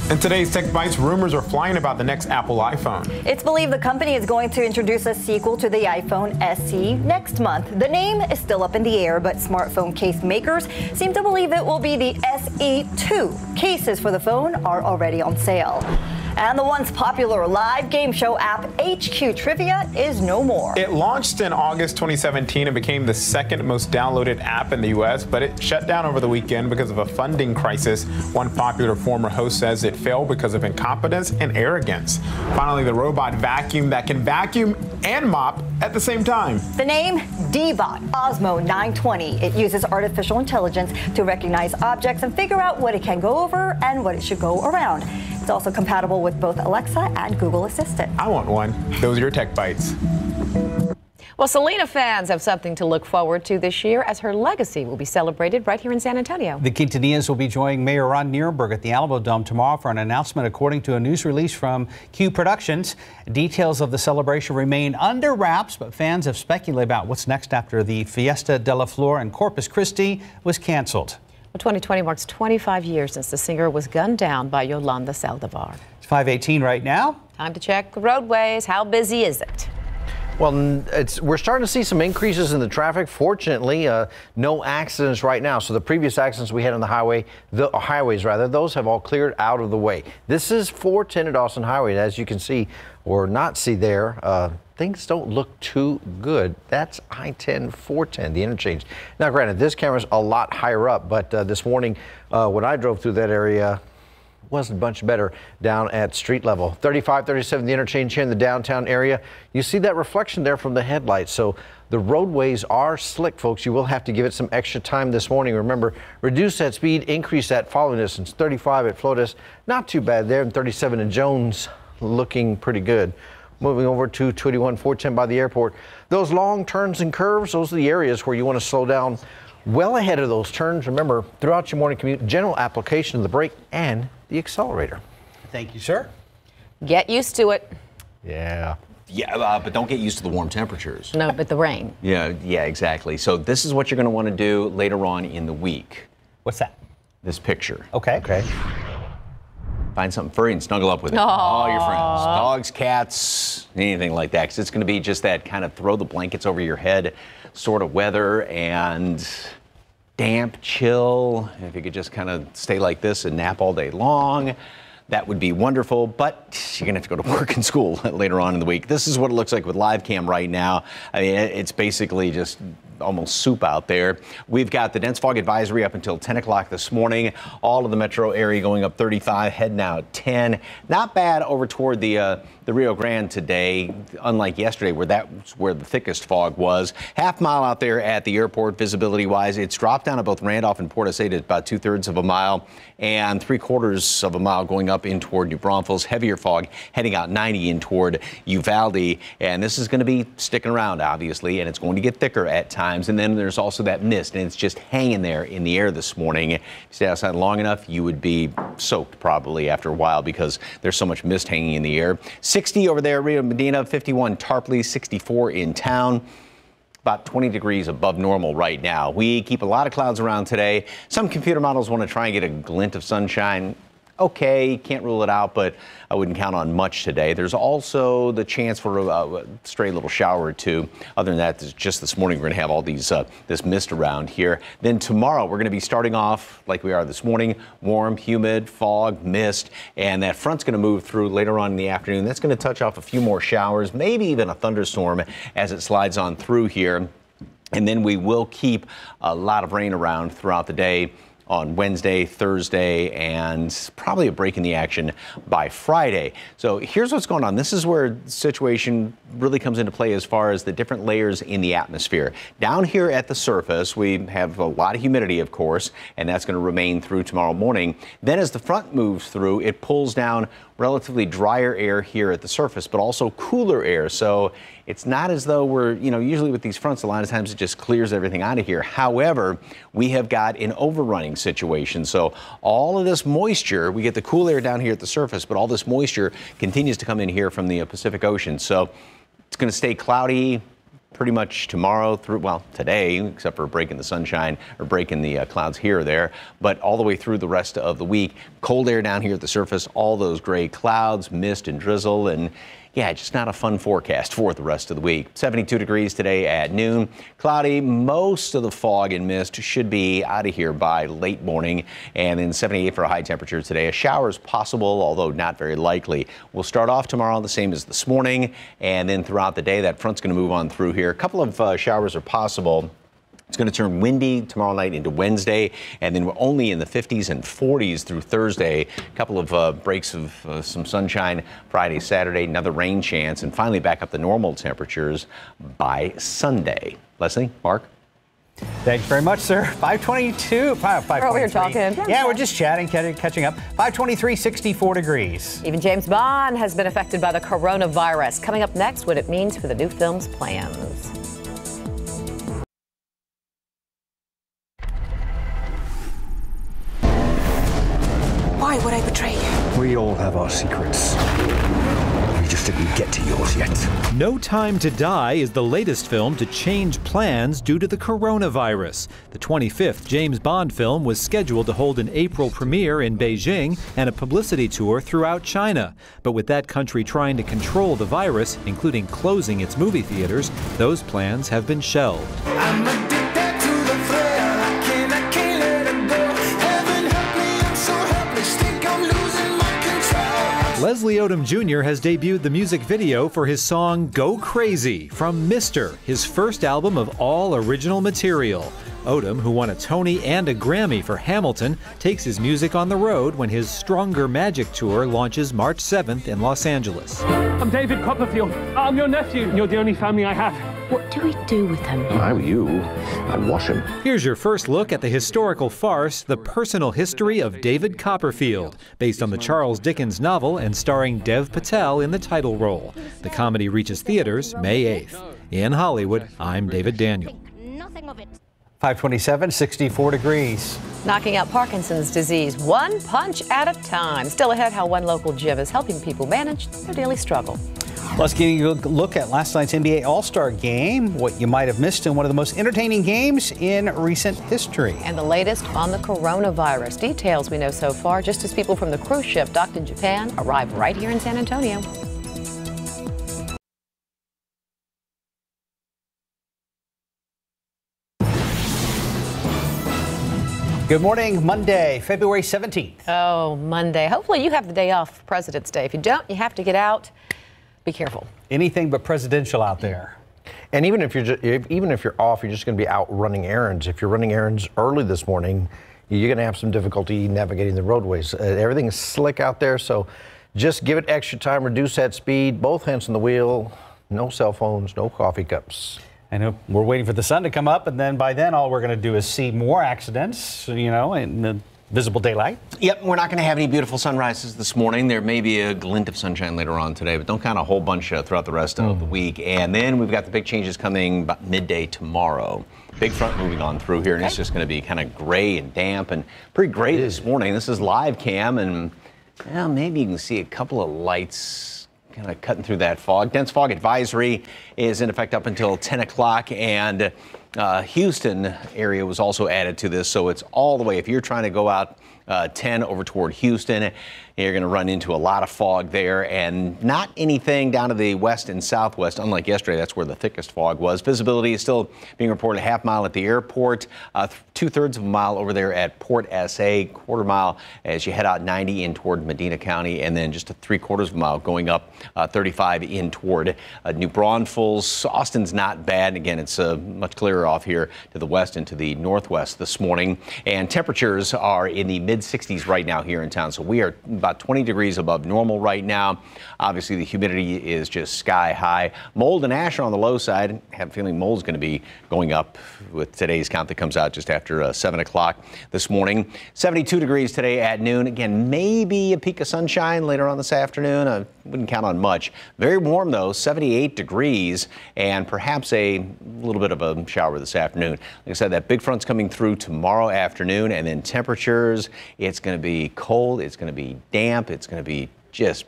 In today's Tech Bites, rumors are flying about the next Apple iPhone. It's believed the company is going to introduce a sequel to the iPhone SE next month. The name is still up in the air, but smartphone case makers seem to believe it will be the SE2. Cases for the phone are already on sale. And the once popular live game show app HQ Trivia is no more. It launched in August 2017 and became the second most downloaded app in the US, but it shut down over the weekend because of a funding crisis. One popular former host says it failed because of incompetence and arrogance. Finally, the robot vacuum that can vacuum and mop at the same time. The name Deebot Ozmo 920. It uses artificial intelligence to recognize objects and figure out what it can go over and what it should go around. It's also compatible with both Alexa and Google Assistant. I want one. Those are your tech bites. Well, Selena fans have something to look forward to this year as her legacy will be celebrated right here in San Antonio. The Quintanillas will be joining Mayor Ron Nirenberg at the Alamodome tomorrow for an announcement, according to a news release from Q Productions. Details of the celebration remain under wraps, but fans have speculated about what's next after the Fiesta de la Flor in Corpus Christi was canceled. Well, 2020 marks 25 years since the singer was gunned down by Yolanda Saldivar. It's 518 right now. Time to check the roadways. How busy is it? Well, it's, we're starting to see some increases in the traffic. Fortunately, uh, no accidents right now. So the previous accidents we had on the highway, the uh, highways rather, those have all cleared out of the way. This is 410 at Austin Highway. and As you can see or not see there, uh, things don't look too good. That's I-10, 410, the interchange. Now, granted, this camera's a lot higher up, but uh, this morning uh, when I drove through that area, wasn't much better down at street level. 35, 37, the interchange here in the downtown area. You see that reflection there from the headlights. So the roadways are slick, folks. You will have to give it some extra time this morning. Remember, reduce that speed, increase that following distance. 35 at Flores, not too bad there, and 37 in Jones, looking pretty good. Moving over to 281 410 by the airport. Those long turns and curves, those are the areas where you want to slow down well ahead of those turns. Remember, throughout your morning commute, general application of the brake and the accelerator. Thank you, sir. Get used to it. Yeah. Yeah, uh, but don't get used to the warm temperatures. No, but the rain. Yeah, yeah, exactly. So this is what you're going to want to do later on in the week. What's that? This picture. Okay. Okay. Find something furry and snuggle up with it. All your friends, dogs, cats, anything like that. Because it's going to be just that kind of throw the blankets over your head sort of weather and damp, chill. If you could just kind of stay like this and nap all day long, that would be wonderful. But you're going to have to go to work and school later on in the week. This is what it looks like with live cam right now. I mean, it's basically just almost soup out there. We've got the dense fog advisory up until 10 o'clock this morning. All of the metro area going up 35, heading out 10. Not bad over toward the uh, the Rio Grande today, unlike yesterday where that's where the thickest fog was. Half mile out there at the airport, visibility wise, it's dropped down at both Randolph and Port of St. about two thirds of a mile and three quarters of a mile going up in toward New Braunfels. Heavier fog heading out 90 in toward Uvalde. And this is going to be sticking around, obviously, and it's going to get thicker at times. And then there's also that mist, and it's just hanging there in the air this morning. If you stay outside long enough, you would be soaked probably after a while because there's so much mist hanging in the air. 60 over there, Rio Medina, 51 Tarpley, 64 in town about 20 degrees above normal right now. We keep a lot of clouds around today. Some computer models want to try and get a glint of sunshine okay, can't rule it out, but I wouldn't count on much today. There's also the chance for a, a stray little shower or two. Other than that, just this morning we're going to have all these uh, this mist around here. Then tomorrow we're going to be starting off like we are this morning, warm, humid, fog, mist, and that front's going to move through later on in the afternoon. That's going to touch off a few more showers, maybe even a thunderstorm as it slides on through here. And then we will keep a lot of rain around throughout the day on Wednesday, Thursday, and probably a break in the action by Friday. So here's what's going on. This is where the situation really comes into play as far as the different layers in the atmosphere. Down here at the surface, we have a lot of humidity, of course, and that's going to remain through tomorrow morning. Then as the front moves through, it pulls down relatively drier air here at the surface, but also cooler air. So it's not as though we're, you know, usually with these fronts, a lot of times it just clears everything out of here. However, we have got an overrunning situation. So all of this moisture, we get the cool air down here at the surface, but all this moisture continues to come in here from the Pacific Ocean. So it's going to stay cloudy, pretty much tomorrow through, well, today, except for a break in the sunshine or break in the uh, clouds here or there, but all the way through the rest of the week. Cold air down here at the surface, all those gray clouds, mist and drizzle, and yeah, just not a fun forecast for the rest of the week. 72 degrees today at noon. Cloudy. Most of the fog and mist should be out of here by late morning. And then 78 for a high temperature today. A shower is possible, although not very likely. We'll start off tomorrow the same as this morning. And then throughout the day, that front's going to move on through here. A couple of uh, showers are possible. It's going to turn windy tomorrow night into Wednesday, and then we're only in the 50s and 40s through Thursday. A couple of uh, breaks of uh, some sunshine Friday, Saturday, another rain chance, and finally back up to normal temperatures by Sunday. Leslie, Mark? Thanks very much, sir. 522. 5, We're over here talking. Yeah, we're just chatting, catching up. 523, 64 degrees. Even James Bond has been affected by the coronavirus. Coming up next, what it means for the new film's plans. Why would I betray you? We all have our secrets. We just didn't get to yours yet. No Time to Die is the latest film to change plans due to the coronavirus. The 25th James Bond film was scheduled to hold an April premiere in Beijing and a publicity tour throughout China. But with that country trying to control the virus, including closing its movie theaters, those plans have been shelved. Leslie Odom Jr. has debuted the music video for his song Go Crazy from Mr., his first album of all original material. Odom, who won a Tony and a Grammy for Hamilton, takes his music on the road when his Stronger Magic Tour launches March 7th in Los Angeles. I'm David Copperfield. I'm your nephew. You're the only family I have. What do we do with him? If I were you, I'd wash him. Here's your first look at the historical farce, The Personal History of David Copperfield, based on the Charles Dickens novel and starring Dev Patel in the title role. The comedy reaches theaters May 8th. In Hollywood, I'm David Daniel. Nothing of it. 527, 64 degrees. Knocking out Parkinson's disease one punch at a time. Still ahead, how one local gym is helping people manage their daily struggle. Let's give you a look at last night's NBA All Star game, what you might have missed in one of the most entertaining games in recent history. And the latest on the coronavirus. Details we know so far, just as people from the cruise ship docked in Japan arrive right here in San Antonio. Good morning, Monday, February 17th. Oh, Monday. Hopefully, you have the day off President's Day. If you don't, you have to get out. Be careful. Anything but presidential out there. And even if you're just, even if you're off, you're just going to be out running errands. If you're running errands early this morning, you're going to have some difficulty navigating the roadways. Uh, everything is slick out there, so just give it extra time, reduce that speed, both hands on the wheel, no cell phones, no coffee cups. I know we're waiting for the sun to come up, and then by then, all we're going to do is see more accidents, you know, in the visible daylight. Yep, we're not going to have any beautiful sunrises this morning. There may be a glint of sunshine later on today, but don't count a whole bunch uh, throughout the rest mm. of the week. And then we've got the big changes coming about midday tomorrow. Big front moving on through here, and okay. it's just going to be kind of gray and damp and pretty gray this morning. This is live cam, and well, maybe you can see a couple of lights kind of cutting through that fog. Dense fog advisory is in effect up until 10 o'clock, and uh, Houston area was also added to this, so it's all the way. If you're trying to go out uh, 10 over toward Houston. You're going to run into a lot of fog there and not anything down to the west and southwest. Unlike yesterday, that's where the thickest fog was. Visibility is still being reported a half mile at the airport, uh, two thirds of a mile over there at Port SA, quarter mile as you head out 90 in toward Medina County, and then just a three quarters of a mile going up uh, 35 in toward uh, New Braunfels. Austin's not bad. Again, it's uh, much clearer off here to the west and to the northwest this morning. And temperatures are in the mid mid 60s right now here in town. So we are about 20 degrees above normal right now. Obviously, the humidity is just sky high. Mold and ash are on the low side. I have a feeling mold is going to be going up with today's count that comes out just after uh, 7 o'clock this morning. 72 degrees today at noon. Again, maybe a peak of sunshine later on this afternoon. I wouldn't count on much. Very warm, though, 78 degrees, and perhaps a little bit of a shower this afternoon. Like I said, that big front's coming through tomorrow afternoon, and then temperatures it's going to be cold. It's going to be damp. It's going to be just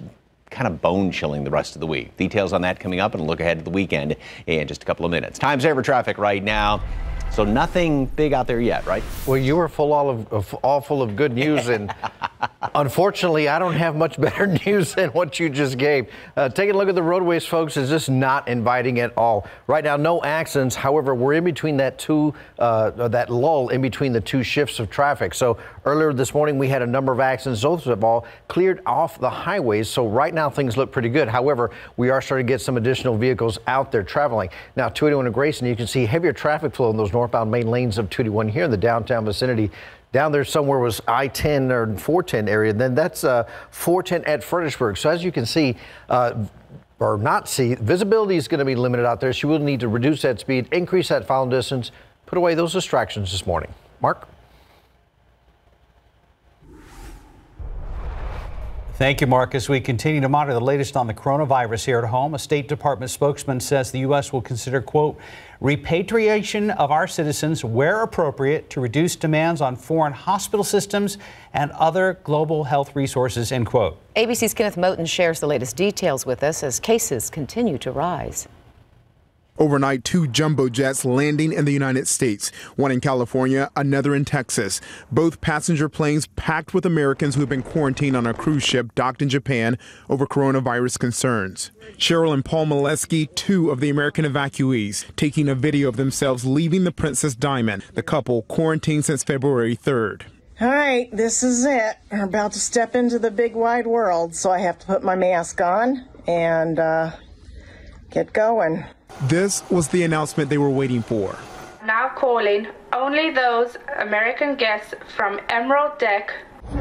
kind of bone chilling the rest of the week. Details on that coming up and a look ahead to the weekend in just a couple of minutes. Time saver traffic right now. So nothing big out there yet, right? Well, you were full all of, of all full of good news, and unfortunately, I don't have much better news than what you just gave. Uh, taking a look at the roadways, folks, is just not inviting at all. Right now, no accidents. However, we're in between that two, uh, that lull in between the two shifts of traffic. So earlier this morning, we had a number of accidents. Those have all cleared off the highways. So right now, things look pretty good. However, we are starting to get some additional vehicles out there traveling. Now, 281 and Grayson, you can see heavier traffic flow in those northbound main lanes of 281 here in the downtown vicinity. Down there somewhere was I-10 or 410 area. Then that's uh, 410 at Fredericksburg. So as you can see, uh, or not see, visibility is going to be limited out there. So you will need to reduce that speed, increase that final distance, put away those distractions this morning. Mark? Thank you, Marcus. We continue to monitor the latest on the coronavirus here at home. A State Department spokesman says the U.S. will consider, quote, repatriation of our citizens where appropriate to reduce demands on foreign hospital systems and other global health resources, end quote. ABC's Kenneth Moton shares the latest details with us as cases continue to rise. Overnight, two jumbo jets landing in the United States, one in California, another in Texas. Both passenger planes packed with Americans who have been quarantined on a cruise ship docked in Japan over coronavirus concerns. Cheryl and Paul Molesky, two of the American evacuees, taking a video of themselves leaving the Princess Diamond, the couple quarantined since February 3rd. All right, this is it. We're about to step into the big wide world, so I have to put my mask on and uh, get going. This was the announcement they were waiting for. Now calling only those American guests from Emerald Deck.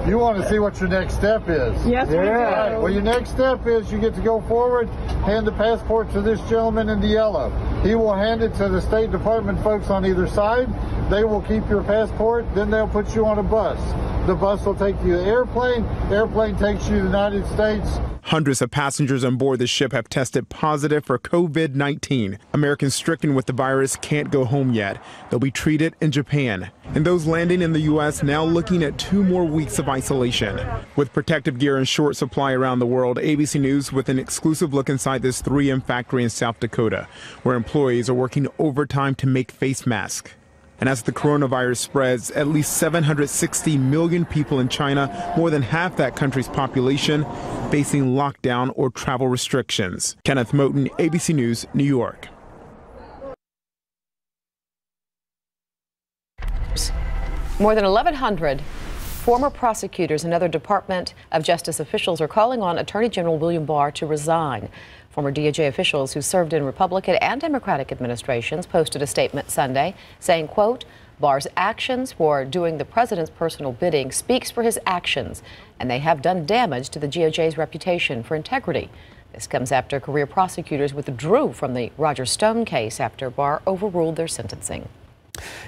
You want to see what your next step is? Yes, yeah. we do. Well, your next step is you get to go forward, hand the passport to this gentleman in the yellow. He will hand it to the State Department folks on either side. They will keep your passport, then they'll put you on a bus. The bus will take you to the airplane. Airplane takes you to the United States. Hundreds of passengers on board the ship have tested positive for COVID 19. Americans stricken with the virus can't go home yet. They'll be treated in Japan. And those landing in the U.S. now looking at two more weeks of isolation. With protective gear in short supply around the world, ABC News with an exclusive look inside this 3M factory in South Dakota, where employees are working overtime to make face masks. And as the coronavirus spreads, at least 760 million people in China, more than half that country's population, facing lockdown or travel restrictions. Kenneth Moton, ABC News, New York. More than 1,100 former prosecutors and other Department of Justice officials are calling on Attorney General William Barr to resign. Former DOJ officials who served in Republican and Democratic administrations posted a statement Sunday saying, quote, Barr's actions for doing the president's personal bidding speaks for his actions, and they have done damage to the DOJ's reputation for integrity. This comes after career prosecutors withdrew from the Roger Stone case after Barr overruled their sentencing.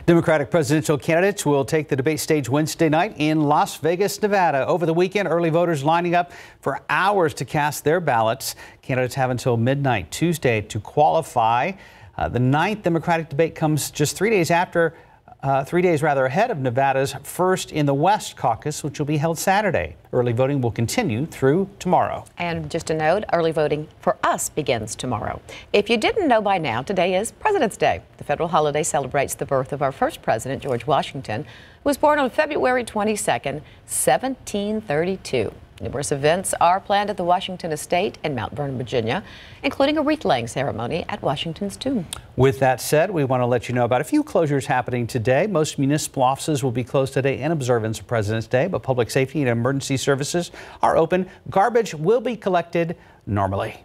Democratic presidential candidates will take the debate stage Wednesday night in Las Vegas, Nevada. Over the weekend, early voters lining up for hours to cast their ballots. Candidates have until midnight Tuesday to qualify. Uh, the ninth Democratic debate comes just three days after uh, three days rather ahead of Nevada's First in the West caucus, which will be held Saturday. Early voting will continue through tomorrow. And just a note early voting for us begins tomorrow. If you didn't know by now, today is President's Day. The federal holiday celebrates the birth of our first president, George Washington, who was born on February 22, 1732. Numerous events are planned at the Washington Estate in Mount Vernon, Virginia, including a wreath laying ceremony at Washington's tomb. With that said, we want to let you know about a few closures happening today. Most municipal offices will be closed today in observance of President's Day, but public safety and emergency services are open. Garbage will be collected normally.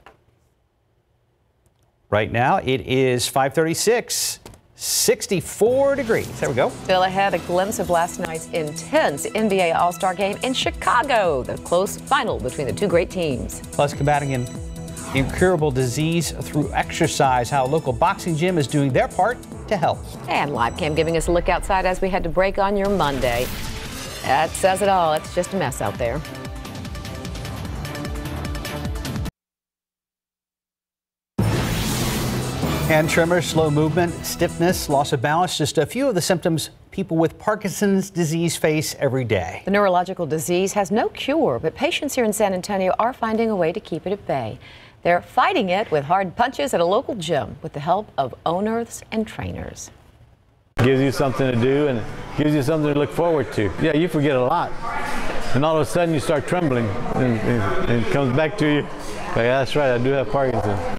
Right now, it is 536. 64 degrees. There we go. Still ahead, a glimpse of last night's intense NBA All Star game in Chicago, the close final between the two great teams. Plus, combating an incurable disease through exercise, how a local boxing gym is doing their part to help. And live cam giving us a look outside as we head to break on your Monday. That says it all. It's just a mess out there. Hand tremor, slow movement, stiffness, loss of balance, just a few of the symptoms people with Parkinson's disease face every day. The neurological disease has no cure, but patients here in San Antonio are finding a way to keep it at bay. They're fighting it with hard punches at a local gym with the help of owners and trainers. Gives you something to do and gives you something to look forward to. Yeah, you forget a lot. And all of a sudden you start trembling and, and, and it comes back to you. Like, that's right, I do have Parkinson's.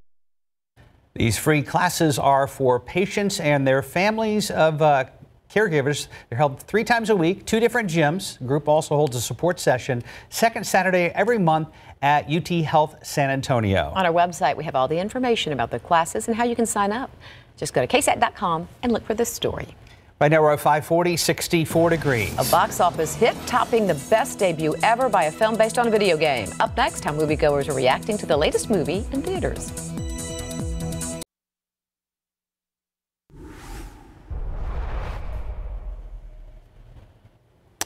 These free classes are for patients and their families of uh, caregivers. They're held three times a week, two different gyms. The group also holds a support session second Saturday every month at UT Health San Antonio. On our website, we have all the information about the classes and how you can sign up. Just go to ksat.com and look for this story. Right now we're at 540, 64 degrees. A box office hit topping the best debut ever by a film based on a video game. Up next, how moviegoers are reacting to the latest movie in theaters.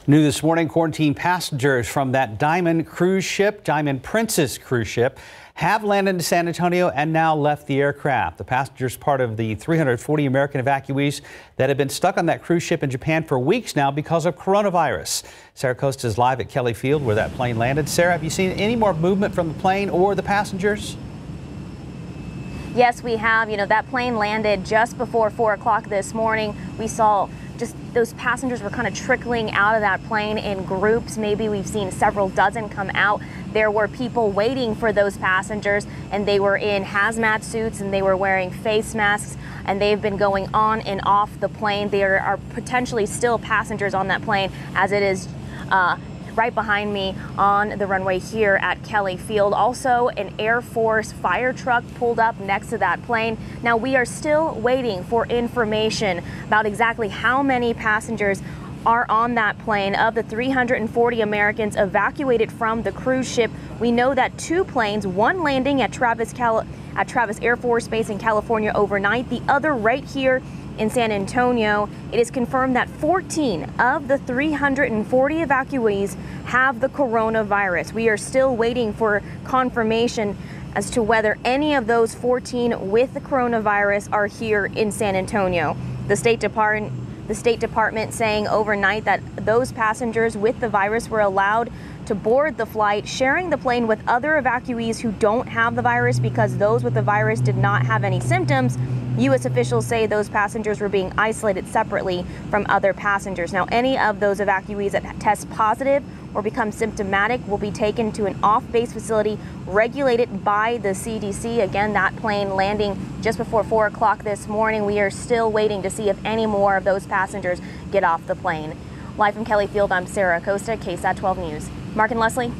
New this morning, quarantine passengers from that Diamond cruise ship, Diamond Princess cruise ship, have landed in San Antonio and now left the aircraft. The passengers, part of the 340 American evacuees that have been stuck on that cruise ship in Japan for weeks now because of coronavirus. Sarah Acosta is live at Kelly Field where that plane landed. Sarah, have you seen any more movement from the plane or the passengers? Yes, we have. You know, that plane landed just before 4 o'clock this morning. We saw just those passengers were kind of trickling out of that plane in groups. Maybe we've seen several dozen come out. There were people waiting for those passengers, and they were in hazmat suits and they were wearing face masks, and they've been going on and off the plane. There are potentially still passengers on that plane as it is. Uh, right behind me on the runway here at Kelly Field. Also, an Air Force fire truck pulled up next to that plane. Now, we are still waiting for information about exactly how many passengers are on that plane. Of the 340 Americans evacuated from the cruise ship, we know that two planes, one landing at Travis, Cal at Travis Air Force Base in California overnight, the other right here in San Antonio, it is confirmed that 14 of the 340 evacuees have the coronavirus. We are still waiting for confirmation as to whether any of those 14 with the coronavirus are here in San Antonio. The State Department the State Department saying overnight that those passengers with the virus were allowed to board the flight, sharing the plane with other evacuees who don't have the virus because those with the virus did not have any symptoms. U.S. officials say those passengers were being isolated separately from other passengers. Now, any of those evacuees that test positive or become symptomatic will be taken to an off base facility regulated by the CDC. Again, that plane landing just before 4 o'clock this morning. We are still waiting to see if any more of those passengers get off the plane. Live from Kelly Field, I'm Sarah Acosta, KSAT 12 News. Mark and Leslie.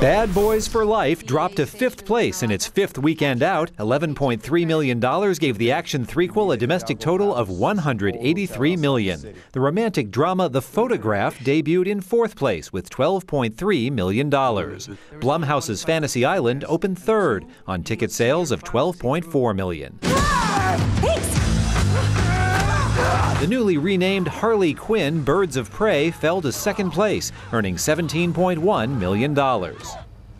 Bad Boys for Life dropped to fifth place in its fifth weekend out. $11.3 million gave the action threequel a domestic total of 183 million. The romantic drama The Photograph debuted in fourth place with $12.3 million. Blumhouse's Fantasy Island opened third on ticket sales of $12.4 million. The newly renamed Harley Quinn Birds of Prey fell to second place, earning $17.1 million. All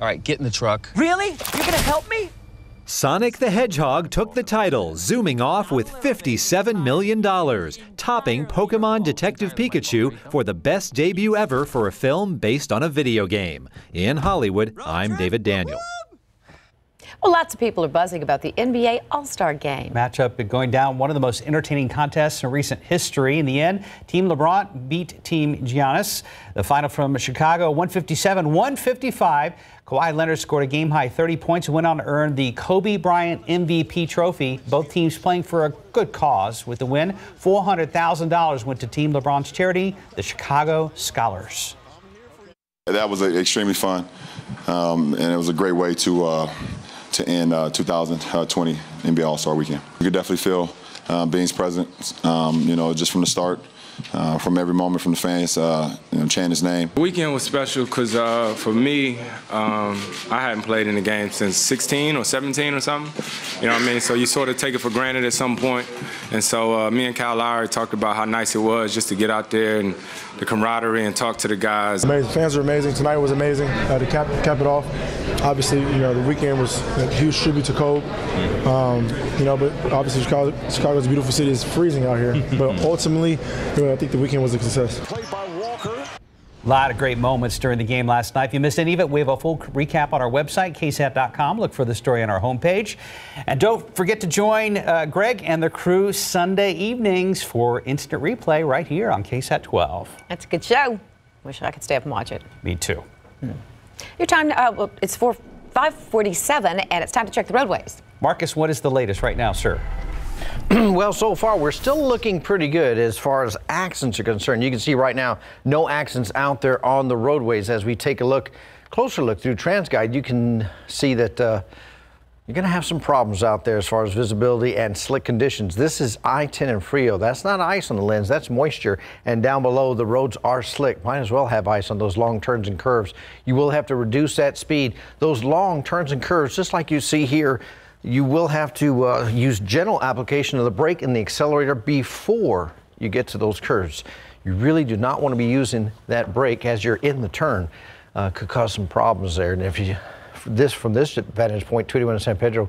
right, get in the truck. Really? You're gonna help me? Sonic the Hedgehog took the title, zooming off with $57 million, topping Pokemon Detective Pikachu for the best debut ever for a film based on a video game. In Hollywood, I'm David Daniel. Well, lots of people are buzzing about the NBA All Star game. Matchup going down one of the most entertaining contests in recent history. In the end, Team LeBron beat Team Giannis. The final from Chicago 157 155. Kawhi Leonard scored a game high 30 points and went on to earn the Kobe Bryant MVP trophy. Both teams playing for a good cause. With the win, $400,000 went to Team LeBron's charity, the Chicago Scholars. That was extremely fun, um, and it was a great way to. Uh, to end uh, 2020 NBA All-Star Weekend. You could definitely feel uh, Bean's presence, um, you know, just from the start. Uh, from every moment from the fans, uh, you know, chanting his name. The weekend was special because uh, for me, um, I hadn't played in the game since 16 or 17 or something. You know what I mean? So you sort of take it for granted at some point. And so uh, me and Kyle Lowry talked about how nice it was just to get out there and the camaraderie and talk to the guys. Amazing. Fans are amazing. Tonight was amazing uh, to cap, cap it off. Obviously, you know, the weekend was a huge tribute to Kobe. Um, you know, but obviously Chicago, Chicago's a beautiful city. It's freezing out here. but ultimately, you know, I think the weekend was a success. A lot of great moments during the game last night. If you missed any of it, we have a full recap on our website, ksat.com. Look for the story on our homepage. And don't forget to join uh, Greg and the crew Sunday evenings for instant replay right here on KSAT 12. That's a good show. Wish I could stay up and watch it. Me too. Hmm. Your time, uh, well, it's 4, 547, and it's time to check the roadways. Marcus, what is the latest right now, sir? well, so far we're still looking pretty good as far as accidents are concerned. You can see right now no accidents out there on the roadways. As we take a look, closer look through TransGuide, you can see that uh, you're going to have some problems out there as far as visibility and slick conditions. This is I-10 and Frio. That's not ice on the lens, that's moisture. And down below, the roads are slick. Might as well have ice on those long turns and curves. You will have to reduce that speed. Those long turns and curves, just like you see here, you will have to uh, use gentle application of the brake and the accelerator before you get to those curves. You really do not want to be using that brake as you're in the turn. Uh, could cause some problems there. And if you this from this vantage point, 21 in San Pedro,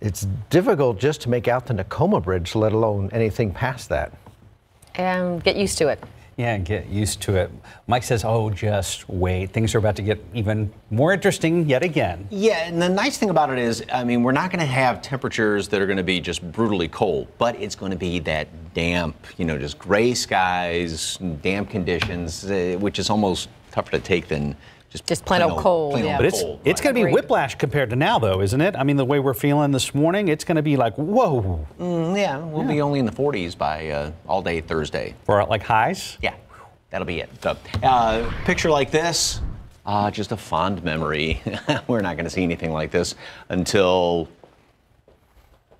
it's difficult just to make out the Nakoma Bridge, let alone anything past that. And get used to it. Yeah, get used to it. Mike says, oh, just wait. Things are about to get even more interesting yet again. Yeah, and the nice thing about it is, I mean, we're not going to have temperatures that are going to be just brutally cold, but it's going to be that damp, you know, just gray skies, damp conditions, uh, which is almost tougher to take than just, just plain, plain old cold. Plain yeah. But it's cold, it's right. going to be whiplash compared to now, though, isn't it? I mean, the way we're feeling this morning, it's going to be like, whoa. Mm, yeah, we'll yeah. be only in the 40s by uh, all day Thursday. For like highs? Yeah, that'll be it. So, uh, picture like this, uh, just a fond memory. we're not going to see anything like this until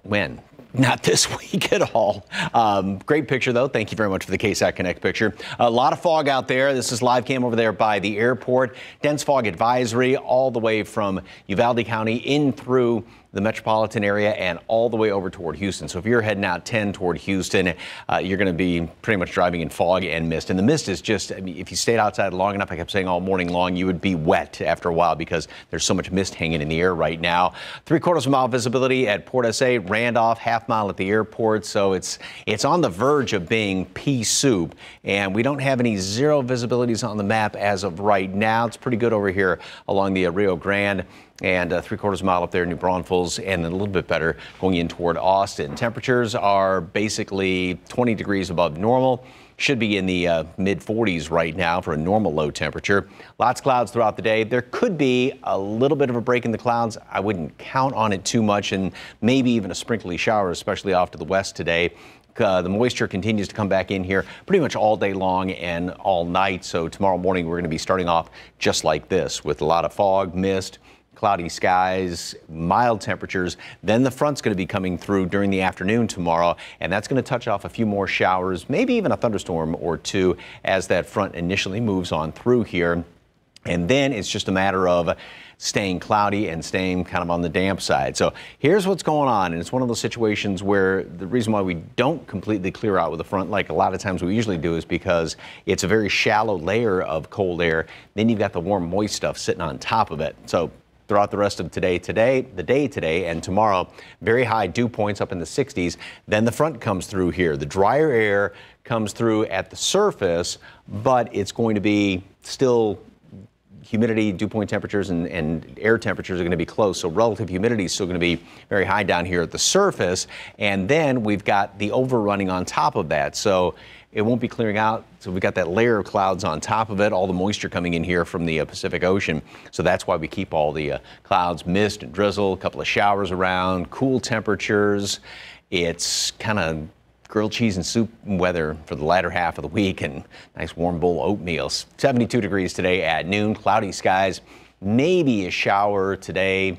when? Not this week at all. Um, great picture, though. Thank you very much for the KSAT Connect picture. A lot of fog out there. This is live cam over there by the airport. Dense fog advisory all the way from Uvalde County in through the metropolitan area and all the way over toward Houston. So if you're heading out 10 toward Houston, uh, you're going to be pretty much driving in fog and mist. And the mist is just, I mean, if you stayed outside long enough, I kept saying all morning long, you would be wet after a while because there's so much mist hanging in the air right now. Three quarters of a mile visibility at Port SA, Randolph, half mile at the airport. So it's it's on the verge of being pea soup. And we don't have any zero visibilities on the map as of right now. It's pretty good over here along the uh, Rio Grande and uh, three quarters mile up there, New Braunfels, and then a little bit better going in toward Austin. Temperatures are basically 20 degrees above normal. Should be in the uh, mid 40s right now for a normal low temperature. Lots of clouds throughout the day. There could be a little bit of a break in the clouds. I wouldn't count on it too much, and maybe even a sprinkly shower, especially off to the west today. Uh, the moisture continues to come back in here pretty much all day long and all night. So tomorrow morning we're going to be starting off just like this with a lot of fog, mist, cloudy skies, mild temperatures. Then the front's going to be coming through during the afternoon tomorrow, and that's going to touch off a few more showers, maybe even a thunderstorm or two as that front initially moves on through here. And then it's just a matter of staying cloudy and staying kind of on the damp side. So here's what's going on. And it's one of those situations where the reason why we don't completely clear out with the front like a lot of times we usually do is because it's a very shallow layer of cold air. Then you've got the warm, moist stuff sitting on top of it. So throughout the rest of today, today, the day today, and tomorrow. Very high dew points up in the 60s. Then the front comes through here. The drier air comes through at the surface, but it's going to be still humidity, dew point temperatures, and, and, air temperatures are going to be close. So relative humidity is still going to be very high down here at the surface. And then we've got the overrunning on top of that. So it won't be clearing out. So we've got that layer of clouds on top of it, all the moisture coming in here from the uh, Pacific Ocean. So that's why we keep all the uh, clouds, mist and drizzle, a couple of showers around, cool temperatures. It's kind of grilled cheese and soup weather for the latter half of the week and nice warm bowl oatmeal. 72 degrees today at noon, cloudy skies, maybe a shower today,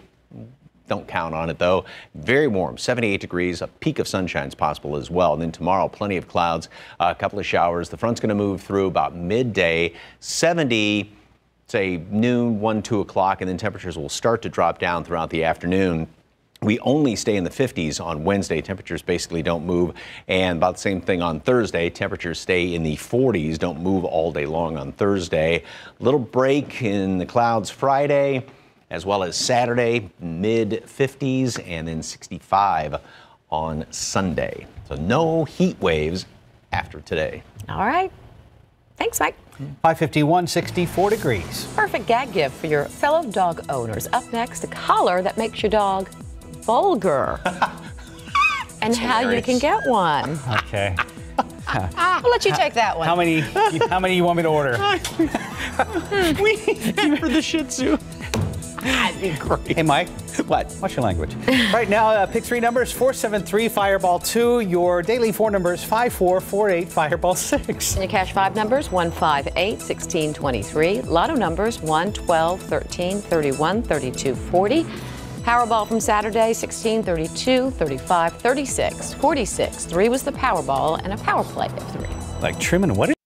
don't count on it though. Very warm, 78 degrees. A peak of sunshine is possible as well. And then tomorrow, plenty of clouds, a couple of showers. The front's going to move through about midday, 70, say noon, 1, 2 o'clock, and then temperatures will start to drop down throughout the afternoon. We only stay in the 50s on Wednesday. Temperatures basically don't move. And about the same thing on Thursday. Temperatures stay in the 40s, don't move all day long on Thursday. Little break in the clouds Friday as well as Saturday, mid 50s, and then 65 on Sunday. So no heat waves after today. All right. Thanks, Mike. 551, 64 degrees. Perfect gag gift for your fellow dog owners. Up next, a collar that makes your dog vulgar. and how you can get one. Okay. I'll let you take that one. How many? How many you want me to order? we for the Shih Tzu. That'd be great. Hey, Mike. What? What's your language? right now, uh, pick three numbers 473 Fireball 2. Your daily four numbers 5448 Fireball 6. And your cash five numbers 158 1623. Lotto numbers 1 12 13 31 32 40. Powerball from Saturday 16 32 35 36 46. Three was the Powerball and a power play of three. Like trimming what?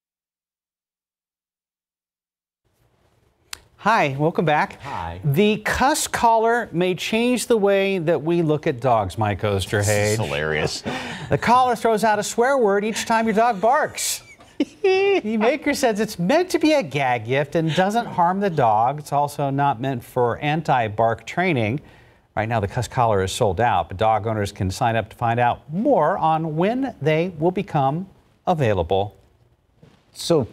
Hi, welcome back. Hi. The cuss collar may change the way that we look at dogs, Mike Osterhage. hilarious. The collar throws out a swear word each time your dog barks. the maker says it's meant to be a gag gift and doesn't harm the dog. It's also not meant for anti-bark training. Right now, the cuss collar is sold out, but dog owners can sign up to find out more on when they will become available. So,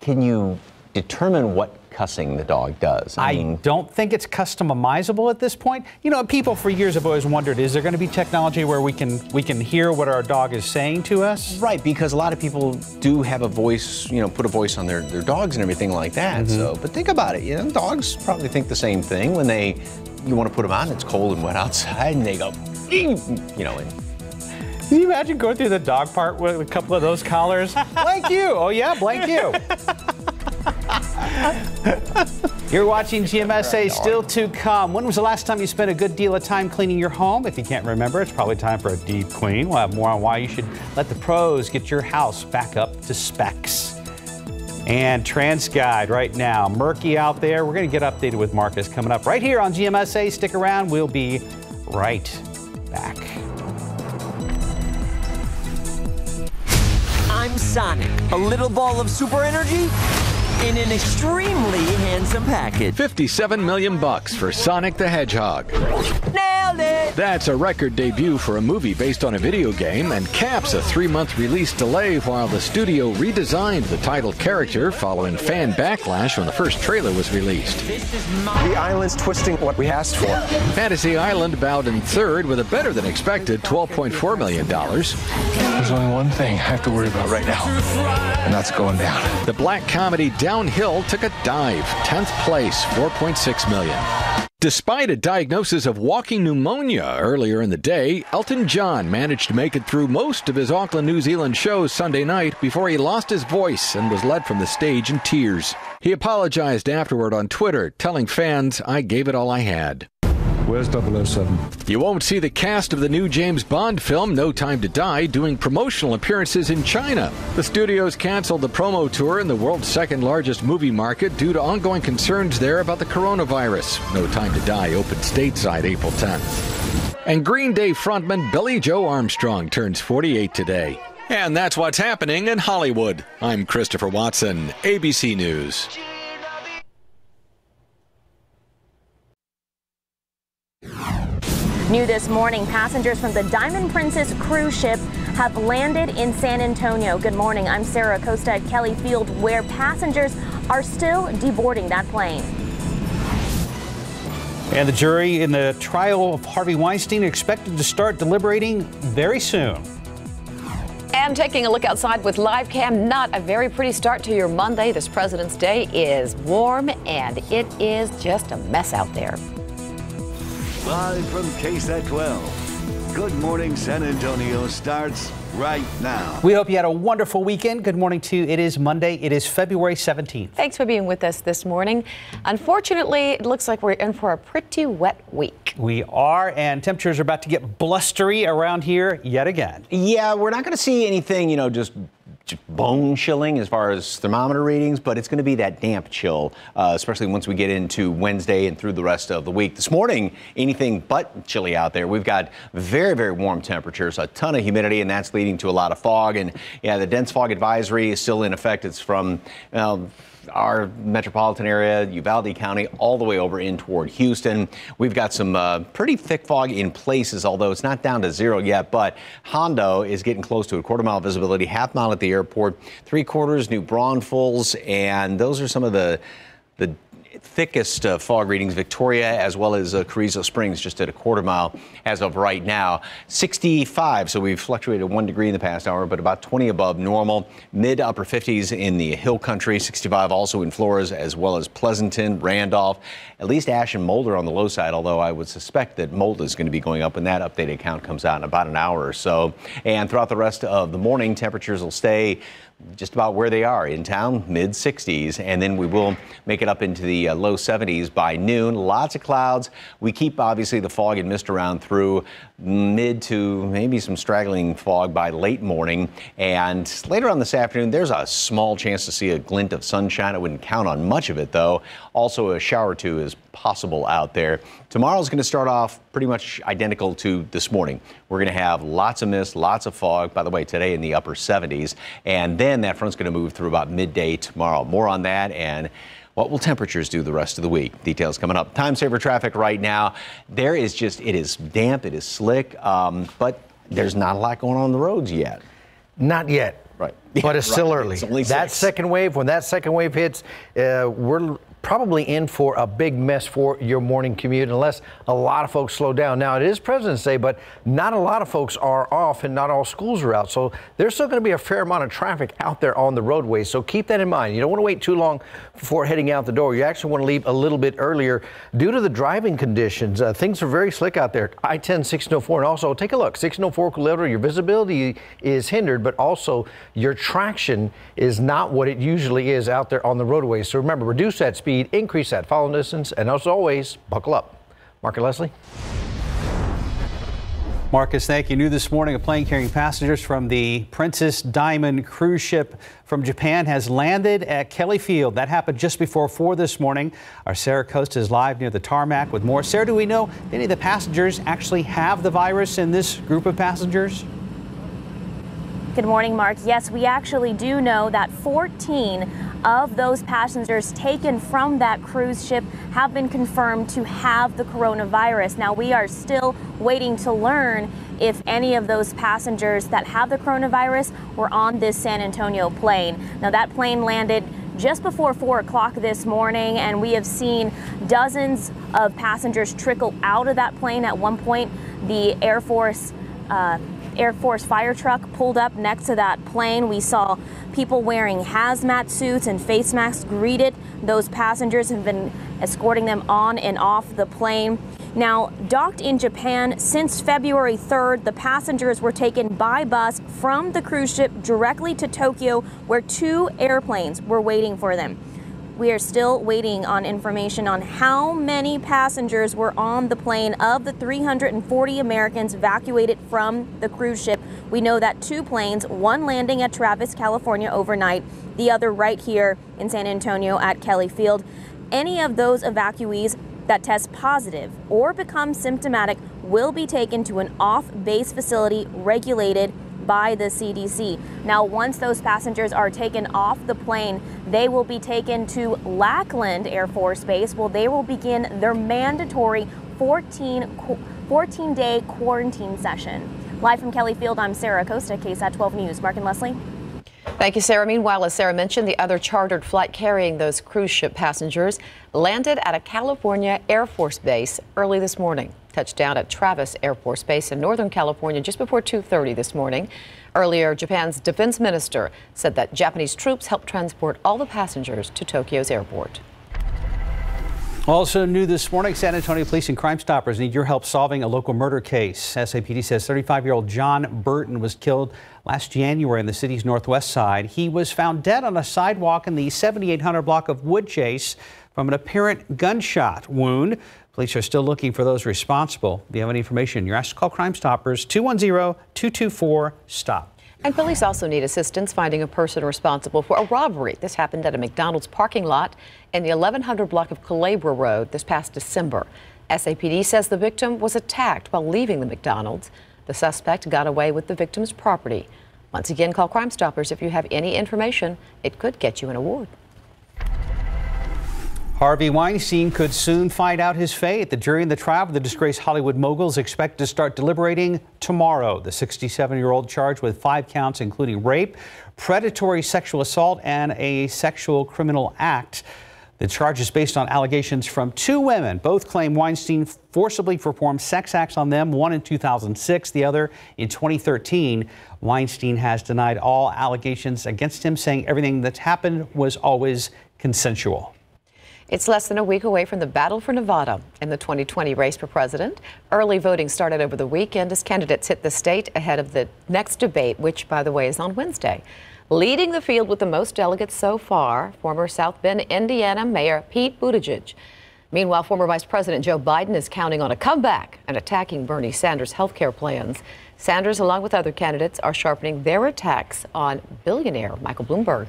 can you determine what cussing the dog does. I, I don't think it's customizable at this point. You know, people for years have always wondered: is there going to be technology where we can we can hear what our dog is saying to us? Right, because a lot of people do have a voice. You know, put a voice on their their dogs and everything like that. Mm-hmm. So, but think about it. You know, dogs probably think the same thing when they you want to put them on. It's cold and wet outside, and they go, you know. And, can you imagine going through the dog part with a couple of those collars? blank you. Oh yeah, blank you. You're watching GMSA still to come. When was the last time you spent a good deal of time cleaning your home? If you can't remember, it's probably time for a deep clean. We'll have more on why you should let the pros get your house back up to specs. And TransGuide right now, murky out there. We're going to get updated with Marcus coming up right here on GMSA. Stick around. We'll be right back. I'm Sonic, a little ball of super energy in an extremely handsome package. 57 million bucks for Sonic the Hedgehog. Nailed it! That's a record debut for a movie based on a video game and caps a three month release delay while the studio redesigned the title character following fan backlash when the first trailer was released. The island's twisting what we asked for. Fantasy Island bowed in third with a better than expected $12.4 million. There's only one thing I have to worry about right now, and that's going down. The black comedy Downhill took a dive, 10th place, 4.6 million. Despite a diagnosis of walking pneumonia earlier in the day, Elton John managed to make it through most of his Auckland, New Zealand shows Sunday night before he lost his voice and was led from the stage in tears. He apologized afterward on Twitter, telling fans, I gave it all I had. Where's 007? You won't see the cast of the new James Bond film, No Time to Die, doing promotional appearances in China. The studios canceled the promo tour in the world's second largest movie market due to ongoing concerns there about the coronavirus. No Time to Die opened stateside April 10th. And Green Day frontman Billie Joe Armstrong turns 48 today. And that's what's happening in Hollywood. I'm Christopher Watson, ABC News. New this morning, passengers from the Diamond Princess cruise ship have landed in San Antonio. Good morning. I'm Sarah Acosta at Kelly Field, where passengers are still deboarding that plane. And the jury in the trial of Harvey Weinstein expected to start deliberating very soon. And taking a look outside with live cam, not a very pretty start to your Monday. This President's Day is warm and it is just a mess out there. Live from KSAT 12. Good Morning San Antonio starts right now. We hope you had a wonderful weekend. Good morning to you. It is Monday. It is February 17th. Thanks for being with us this morning. Unfortunately, it looks like we're in for a pretty wet week. We are, and temperatures are about to get blustery around here yet again. Yeah, we're not going to see anything, you know, just bone chilling as far as thermometer readings, but it's going to be that damp chill, uh, especially once we get into Wednesday and through the rest of the week. This morning, anything but chilly out there. We've got very, very warm temperatures, a ton of humidity, and that's leading to a lot of fog. And yeah, the dense fog advisory is still in effect. It's from our metropolitan area, Uvalde County, all the way over in toward Houston. We've got some uh, pretty thick fog in places, although it's not down to zero yet. But Hondo is getting close to a quarter mile visibility, half mile at the airport, three quarters New Braunfels, and those are some of the the thickest uh, fog readings, Victoria as well as uh, Carrizo Springs, just at a quarter mile as of right now. 65, so we've fluctuated one degree in the past hour, but about 20 above normal. Mid upper 50s in the hill country, 65 also in Flores as well as Pleasanton, Randolph. At least Ash and Mold are on the low side, although I would suspect that Mold is going to be going up when that updated count comes out in about an hour or so. And throughout the rest of the morning, temperatures will stay just about where they are in town, mid 60s, and then we will make it up into the uh, low 70s by noon. Lots of clouds. We keep obviously the fog and mist around through mid to maybe some straggling fog by late morning. And later on this afternoon, there's a small chance to see a glint of sunshine. I wouldn't count on much of it though. Also, a shower or two is possible out there. Tomorrow's going to start off pretty much identical to this morning. We're going to have lots of mist, lots of fog. By the way, today in the upper 70s. And then that front's going to move through about midday tomorrow. More on that and what will temperatures do the rest of the week? Details coming up. Time saver traffic right now. There is just, it is damp, it is slick, um, but there's not a lot going on, on the roads yet. Not yet. Right. But it's Right. still early. It's that second wave, when that second wave hits, uh, we're probably in for a big mess for your morning commute unless a lot of folks slow down. Now, it is President's Day, but not a lot of folks are off and not all schools are out. So there's still going to be a fair amount of traffic out there on the roadways. So keep that in mind. You don't want to wait too long before heading out the door. You actually want to leave a little bit earlier due to the driving conditions. Uh, things are very slick out there. I 10 1604. And also, take a look. 1604 Coletta, your visibility is hindered, but also your traction is not what it usually is out there on the roadways. So remember, reduce that speed, increase that follow distance, and as always, buckle up. Mark and Leslie. Marcus, thank you. New this morning, a plane carrying passengers from the Princess Diamond cruise ship from Japan has landed at Kelly Field. That happened just before 4 this morning. Our Sarah Acosta is live near the tarmac with more. Sarah, do we know any of the passengers actually have the virus in this group of passengers? Good morning, Mark. Yes, we actually do know that 14 of those passengers taken from that cruise ship have been confirmed to have the coronavirus. Now, we are still waiting to learn if any of those passengers that have the coronavirus were on this San Antonio plane. Now, that plane landed just before 4 o'clock this morning, and we have seen dozens of passengers trickle out of that plane. At one point, the Air Force uh, Air Force fire truck pulled up next to that plane. We saw people wearing hazmat suits and face masks greeted those passengers have been escorting them on and off the plane. Now, docked in Japan since February 3rd, the passengers were taken by bus from the cruise ship directly to Tokyo, where two airplanes were waiting for them. We are still waiting on information on how many passengers were on the plane of the 340 Americans evacuated from the cruise ship. We know that two planes, one landing at Travis, California overnight, the other right here in San Antonio at Kelly Field. Any of those evacuees that test positive or become symptomatic will be taken to an off base facility regulated by the CDC. Now, once those passengers are taken off the plane, they will be taken to Lackland Air Force Base where they will begin their mandatory 14, 14 day quarantine session. Live from Kelly Field, I'm Sarah Acosta, KSAT 12 News. Mark and Leslie. Thank you, Sarah. Meanwhile, as Sarah mentioned, the other chartered flight carrying those cruise ship passengers landed at a California Air Force base early this morning. Touchdown at Travis Air Force Base in Northern California just before 2.30 this morning. Earlier, Japan's defense minister said that Japanese troops helped transport all the passengers to Tokyo's airport. Also new this morning, San Antonio police and Crime Stoppers need your help solving a local murder case. SAPD says 35-year-old John Burton was killed last January in the city's northwest side. He was found dead on a sidewalk in the 7800 block of Woodchase from an apparent gunshot wound. Police are still looking for those responsible. If you have any information, you're asked to call Crime Stoppers 210-224-STOP. And police also need assistance finding a person responsible for a robbery. This happened at a McDonald's parking lot in the 1100 block of Culebra Road this past December. SAPD says the victim was attacked while leaving the McDonald's. The suspect got away with the victim's property. Once again, call Crime Stoppers if you have any information. It could get you an award. Harvey Weinstein could soon find out his fate. The jury in the trial of the disgraced Hollywood mogul is expected to start deliberating tomorrow. The 67 year old charged with five counts, including rape, predatory sexual assault, and a sexual criminal act. The charge is based on allegations from two women. Both claim Weinstein forcibly performed sex acts on them, one in 2006, the other in 2013. Weinstein has denied all allegations against him, saying everything that's happened was always consensual. It's less than a week away from the battle for Nevada in the 2020 race for president. Early voting started over the weekend as candidates hit the state ahead of the next debate, which, by the way, is on Wednesday. Leading the field with the most delegates so far, former South Bend, Indiana Mayor Pete Buttigieg. Meanwhile, former Vice President Joe Biden is counting on a comeback and attacking Bernie Sanders' health care plans. Sanders, along with other candidates, are sharpening their attacks on billionaire Michael Bloomberg.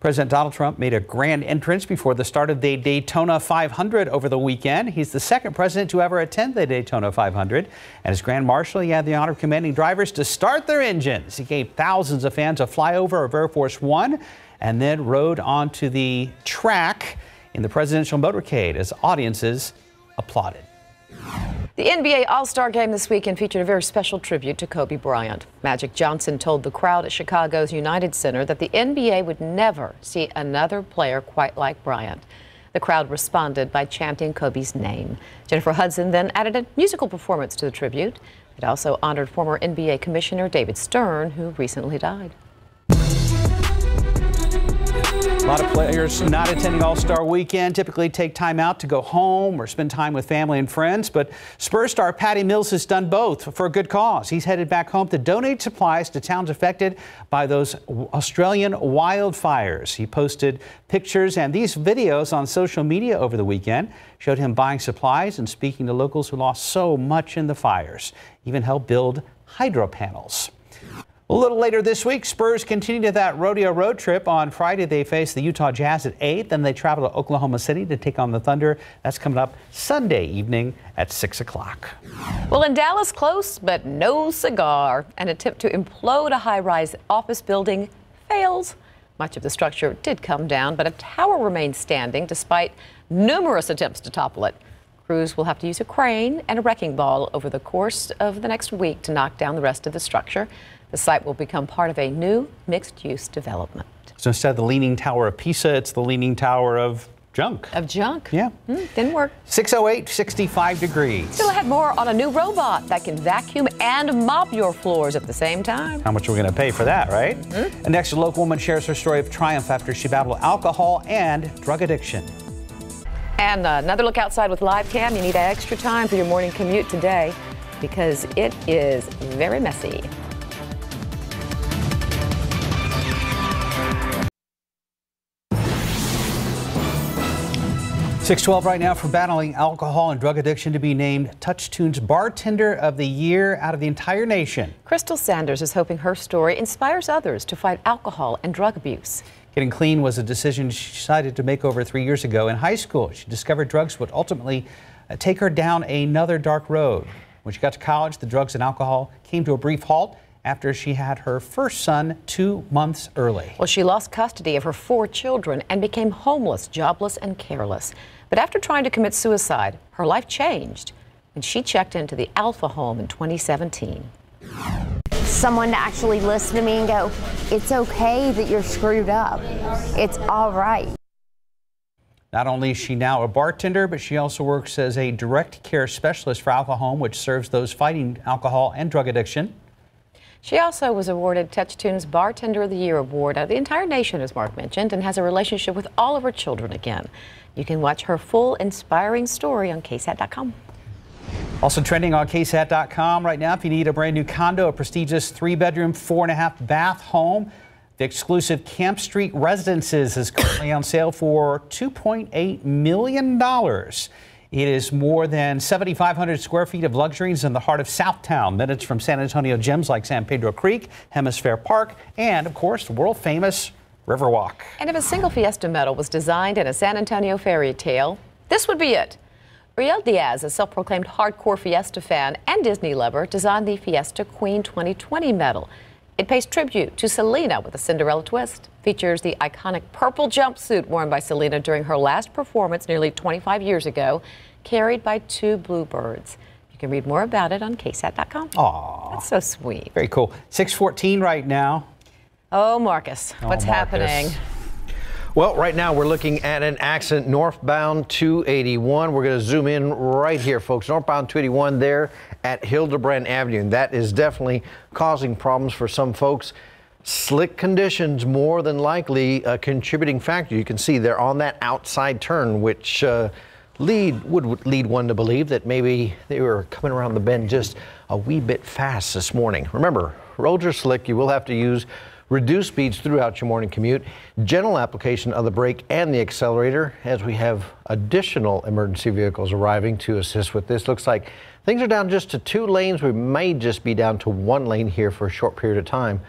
President Donald Trump made a grand entrance before the start of the Daytona 500 over the weekend. He's the second president to ever attend the Daytona 500. And as Grand Marshal, he had the honor of commanding drivers to start their engines. He gave thousands of fans a flyover of Air Force One and then rode onto the track in the presidential motorcade as audiences applauded. The NBA All Star game this weekend featured a very special tribute to Kobe Bryant. Magic Johnson told the crowd at Chicago's United Center that the NBA would never see another player quite like Bryant. The crowd responded by chanting Kobe's name. Jennifer Hudson then added a musical performance to the tribute. It also honored former NBA Commissioner David Stern, who recently died. Lot of players not attending All Star Weekend typically take time out to go home or spend time with family and friends. But Spurs star Patty Mills has done both for a good cause. He's headed back home to donate supplies to towns affected by those Australian wildfires. He posted pictures and these videos on social media over the weekend, showed him buying supplies and speaking to locals who lost so much in the fires, even helped build hydro panels. A little later this week, Spurs continue to that rodeo road trip. On Friday, they face the Utah Jazz at 8. Then they travel to Oklahoma City to take on the Thunder. That's coming up Sunday evening at 6 o'clock. Well, in Dallas, close, but no cigar. An attempt to implode a high rise office building fails. Much of the structure did come down, but a tower remains standing despite numerous attempts to topple it. Crews will have to use a crane and a wrecking ball over the course of the next week to knock down the rest of the structure. The site will become part of a new mixed use development. So instead of the Leaning Tower of Pisa, it's the Leaning Tower of junk. Of junk? Yeah. Mm, didn't work. 608, 65 degrees. Still ahead more on a new robot that can vacuum and mop your floors at the same time. How much are we going to pay for that, right? Mm-hmm. And next, a local woman shares her story of triumph after she battled alcohol and drug addiction. And another look outside with live cam. You need extra time for your morning commute today because it is very messy. 612 right now for battling alcohol and drug addiction to be named TouchTunes Bartender of the Year out of the entire nation. Crystal Sanders is hoping her story inspires others to fight alcohol and drug abuse. Getting clean was a decision she decided to make over three years ago. In high school, she discovered drugs would ultimately uh, take her down another dark road. When she got to college, the drugs and alcohol came to a brief halt after she had her first son two months early. Well, she lost custody of her four children and became homeless, jobless, and careless. But after trying to commit suicide, her life changed when she checked into the Alpha home in 2017. Someone to actually listen to me and go, it's okay that you're screwed up. It's all right. Not only is she now a bartender, but she also works as a direct care specialist for Alpha Home, which serves those fighting alcohol and drug addiction. She also was awarded TouchTunes Bartender of the Year award out of the entire nation, as Mark mentioned, and has a relationship with all of her children again. You can watch her full inspiring story on KSAT.com. Also trending on KSAT.com right now, if you need a brand new condo, a prestigious three bedroom, four and a half bath home, the exclusive Camp Street Residences is currently on sale for $2.8 million. It is more than 7,500 square feet of luxuries in the heart of Southtown, minutes from San Antonio gems like San Pedro Creek, Hemisfair Park, and of course, the world famous Riverwalk. And if a single Fiesta medal was designed in a San Antonio fairy tale, this would be it. Riel Diaz, a self proclaimed hardcore Fiesta fan and Disney lover, designed the Fiesta Queen 2020 medal. It pays tribute to Selena with a Cinderella twist. Features the iconic purple jumpsuit worn by Selena during her last performance nearly 25 years ago, carried by two bluebirds. You can read more about it on KSAT.com. Aww. That's so sweet. Very cool. 614 right now. Oh, Marcus, oh, what's oh, Marcus. happening? Well, right now we're looking at an accident northbound 281. We're going to zoom in right here, folks. Northbound 281 there at Hildebrand Avenue. And that is definitely causing problems for some folks. Slick conditions more than likely a contributing factor. You can see they're on that outside turn, which uh, lead would lead one to believe that maybe they were coming around the bend just a wee bit fast this morning. Remember, roads are slick. You will have to use reduced speeds throughout your morning commute, gentle application of the brake and the accelerator as we have additional emergency vehicles arriving to assist with this. Looks like things are down just to two lanes. We may just be down to one lane here for a short period of time.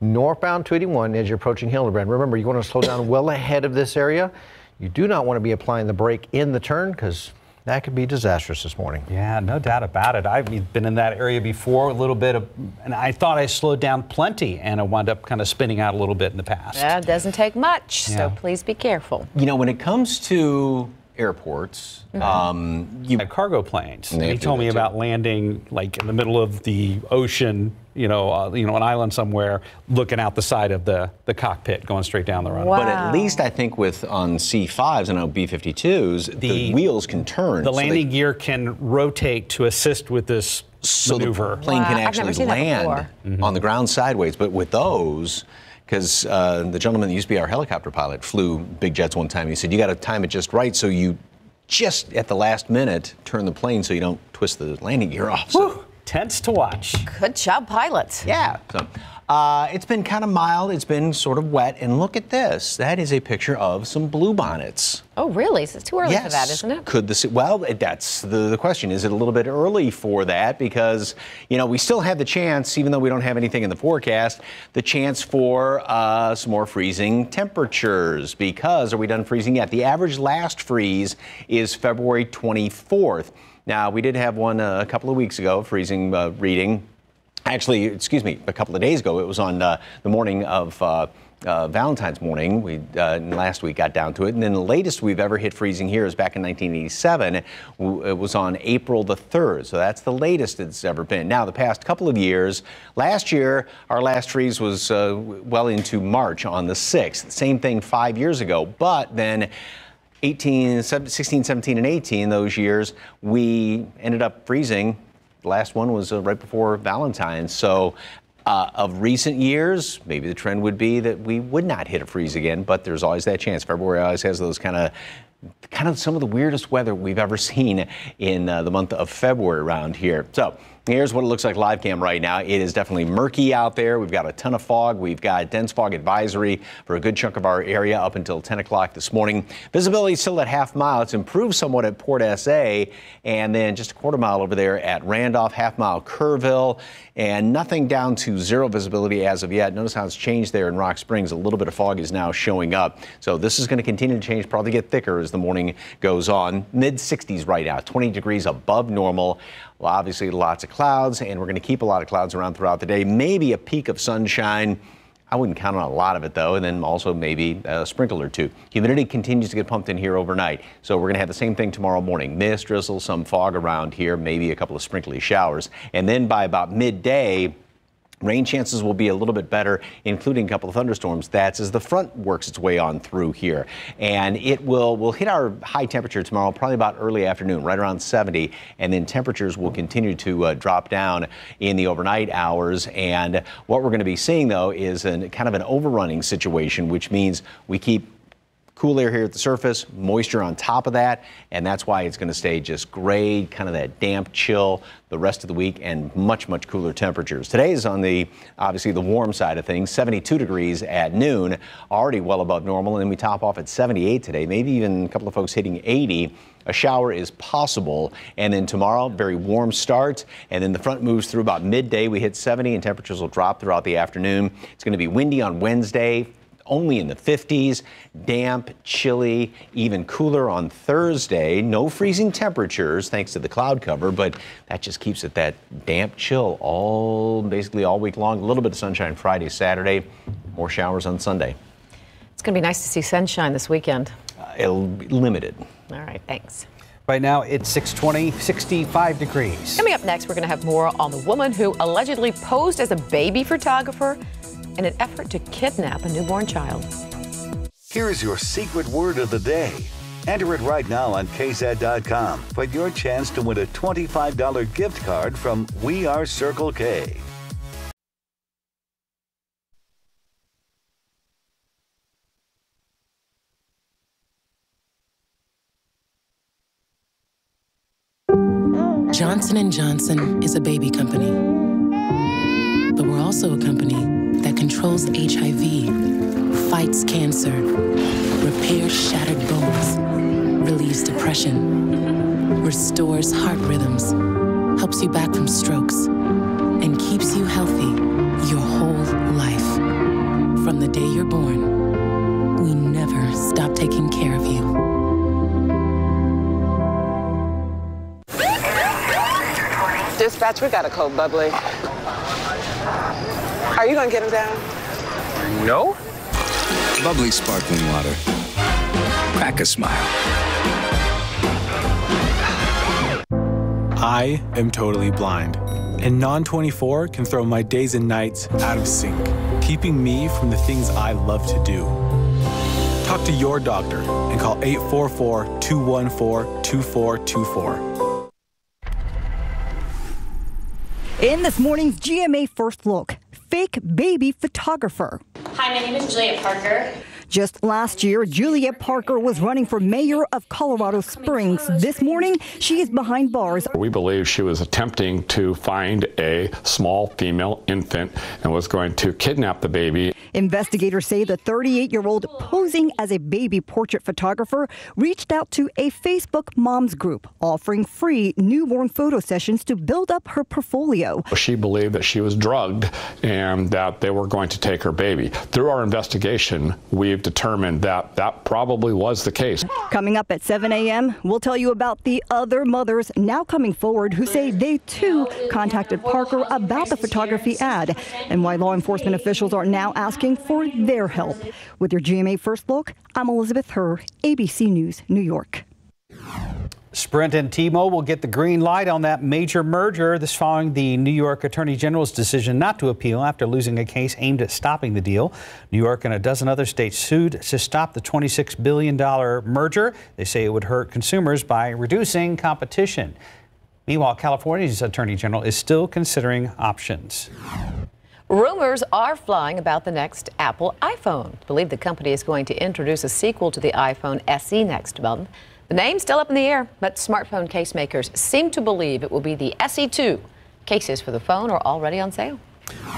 Northbound 281 as you're approaching Hildebrand. Remember, you want to slow down well ahead of this area. You do not want to be applying the brake in the turn because that could be disastrous this morning. Yeah, no doubt about it. I've been in that area before a little bit, of, and I thought I slowed down plenty, and I wound up kind of spinning out a little bit in the past. Yeah, it doesn't take much, Yeah. so please be careful. You know, when it comes to airports, Mhm. um, you have cargo planes. And they he told me too. about landing like in the middle of the ocean, you know, uh, you know, an island somewhere, looking out the side of the, the cockpit, going straight down the runway. But at least I think with on C5s and on B52s, the, wheels can turn. The so they- landing gear can rotate to assist with this so maneuver. the plane can actually land on the ground sideways. But with those, because uh, the gentleman that used to be our helicopter pilot flew big jets one time. He said, You got to time it just right so you just at the last minute turn the plane so you don't twist the landing gear off. So, tense to watch. Good job, pilots. Yeah. So, uh, it's been kind of mild. It's been sort of wet. And look at this. That is a picture of some bluebonnets. Oh, really? It's too early yes. for that, isn't it? Could the well? That's the, the question. Is it a little bit early for that? Because you know we still have the chance, even though we don't have anything in the forecast, the chance for uh, some more freezing temperatures. Because are we done freezing yet? The average last freeze is February 24th. Now we did have one uh, a couple of weeks ago, freezing uh, reading actually, excuse me, a couple of days ago, it was on uh, the morning of. Uh, uh, Valentine's morning. We uh, last week got down to it, and then the latest we've ever hit freezing here is back in 1987. It was on April the 3rd, so that's the latest it's ever been. Now, the past couple of years, last year our last freeze was uh, well into March on the 6th. Same thing five years ago, but then. 18, 16, 17, and 18, those years, we ended up freezing last one was uh, right before Valentine's. So uh, of recent years, maybe the trend would be that we would not hit a freeze again, but there's always that chance. February always has those kind of kind of some of the weirdest weather we've ever seen in uh, the month of February around here. So Here's what it looks like live cam right now. It is definitely murky out there. We've got a ton of fog. We've got dense fog advisory for a good chunk of our area up until 10 o'clock this morning. Visibility still at half mile. It's improved somewhat at Port SA and then just a quarter mile over there at Randolph, half mile Kerrville, and nothing down to zero visibility as of yet. Notice how it's changed there in Rocksprings. A little bit of fog is now showing up. So this is going to continue to change, probably get thicker as the morning goes on. Mid 60s right now, 20 degrees above normal. Well, obviously, lots of clouds, and we're going to keep a lot of clouds around throughout the day. Maybe a peek of sunshine. I wouldn't count on a lot of it though, and then also maybe a sprinkle or two. Humidity continues to get pumped in here overnight, so we're going to have the same thing tomorrow morning. Mist, drizzle, some fog around here, maybe a couple of sprinkly showers, and then by about midday. Rain chances will be a little bit better, including a couple of thunderstorms. That's as the front works its way on through here. And it will will hit our high temperature tomorrow, probably about early afternoon, right around 70. And then temperatures will continue to uh, drop down in the overnight hours. And what we're going to be seeing, though, is an, kind of an overrunning situation, which means we keep cool air here at the surface, moisture on top of that, and that's why it's going to stay just gray, kind of that damp chill the rest of the week and much, much cooler temperatures. Today is on the, obviously, the warm side of things, 72 degrees at noon, already well above normal, and then we top off at 78 today, maybe even a couple of folks hitting 80. A shower is possible. And then tomorrow, very warm start. And then the front moves through about midday. We hit 70 and temperatures will drop throughout the afternoon. It's going to be windy on Wednesday, only in the 50s, damp, chilly, even cooler on Thursday. No freezing temperatures thanks to the cloud cover, but that just keeps it that damp chill all basically all week long. A little bit of sunshine Friday, Saturday, more showers on Sunday. It's going to be nice to see sunshine this weekend. Uh, limited. All right, thanks. Right now it's 620, 65 degrees. Coming up next, we're going to have more on the woman who allegedly posed as a baby photographer in an effort to kidnap a newborn child. Here's your secret word of the day. Enter it right now on KSAT.com for your chance to win a $25 gift card from We Are Circle K. Johnson & Johnson is a baby company. But we're also a company that controls HIV, fights cancer, repairs shattered bones, relieves depression, restores heart rhythms, helps you back from strokes, and keeps you healthy your whole life. From the day you're born, we never stop taking care of you. Dispatch, we got a code bubbly. Are you gonna get him down? No. Bubbly sparkling water. Crack a smile. I am totally blind, and Non 24 can throw my days and nights out of sync, keeping me from the things I love to do. Talk to your doctor and call 844 214 2424. In this morning's GMA First Look, fake baby photographer. Hi, my name is Juliet Parker. Just last year, Juliet Parker was running for mayor of Colorado Springs. This morning, she is behind bars. We believe she was attempting to find a small female infant and was going to kidnap the baby. Investigators say the 38 year old posing as a baby portrait photographer reached out to a Facebook moms group offering free newborn photo sessions to build up her portfolio. She believed that she was drugged and that they were going to take her baby. Through our investigation, we've determined that that probably was the case. Coming up at 7 a.m., we'll tell you about the other mothers now coming forward who say they too contacted Parker about the photography ad and why law enforcement officials are now asking for their help. With your GMA First Look, I'm Elizabeth Herr, ABC News, New York. Sprint and T-Mobile will get the green light on that major merger. This following the New York Attorney General's decision not to appeal after losing a case aimed at stopping the deal. New York and a dozen other states sued to stop the $26 billion merger. They say it would hurt consumers by reducing competition. Meanwhile, California's Attorney General is still considering options. Rumors are flying about the next Apple iPhone. Believe the company is going to introduce a sequel to the iPhone SE next month. The name's still up in the air, but smartphone case makers seem to believe it will be the SE2. Cases for the phone are already on sale.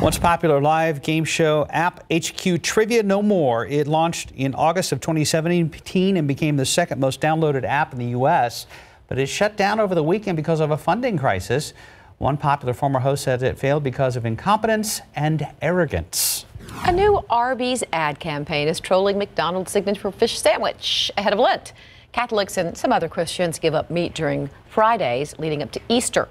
Once popular live game show app HQ Trivia No More, it launched in August of 2017 and became the second most downloaded app in the U.S., but it shut down over the weekend because of a funding crisis. One popular former host said it failed because of incompetence and arrogance. A new Arby's ad campaign is trolling McDonald's signature fish sandwich ahead of Lent. Catholics and some other Christians give up meat during Fridays leading up to Easter.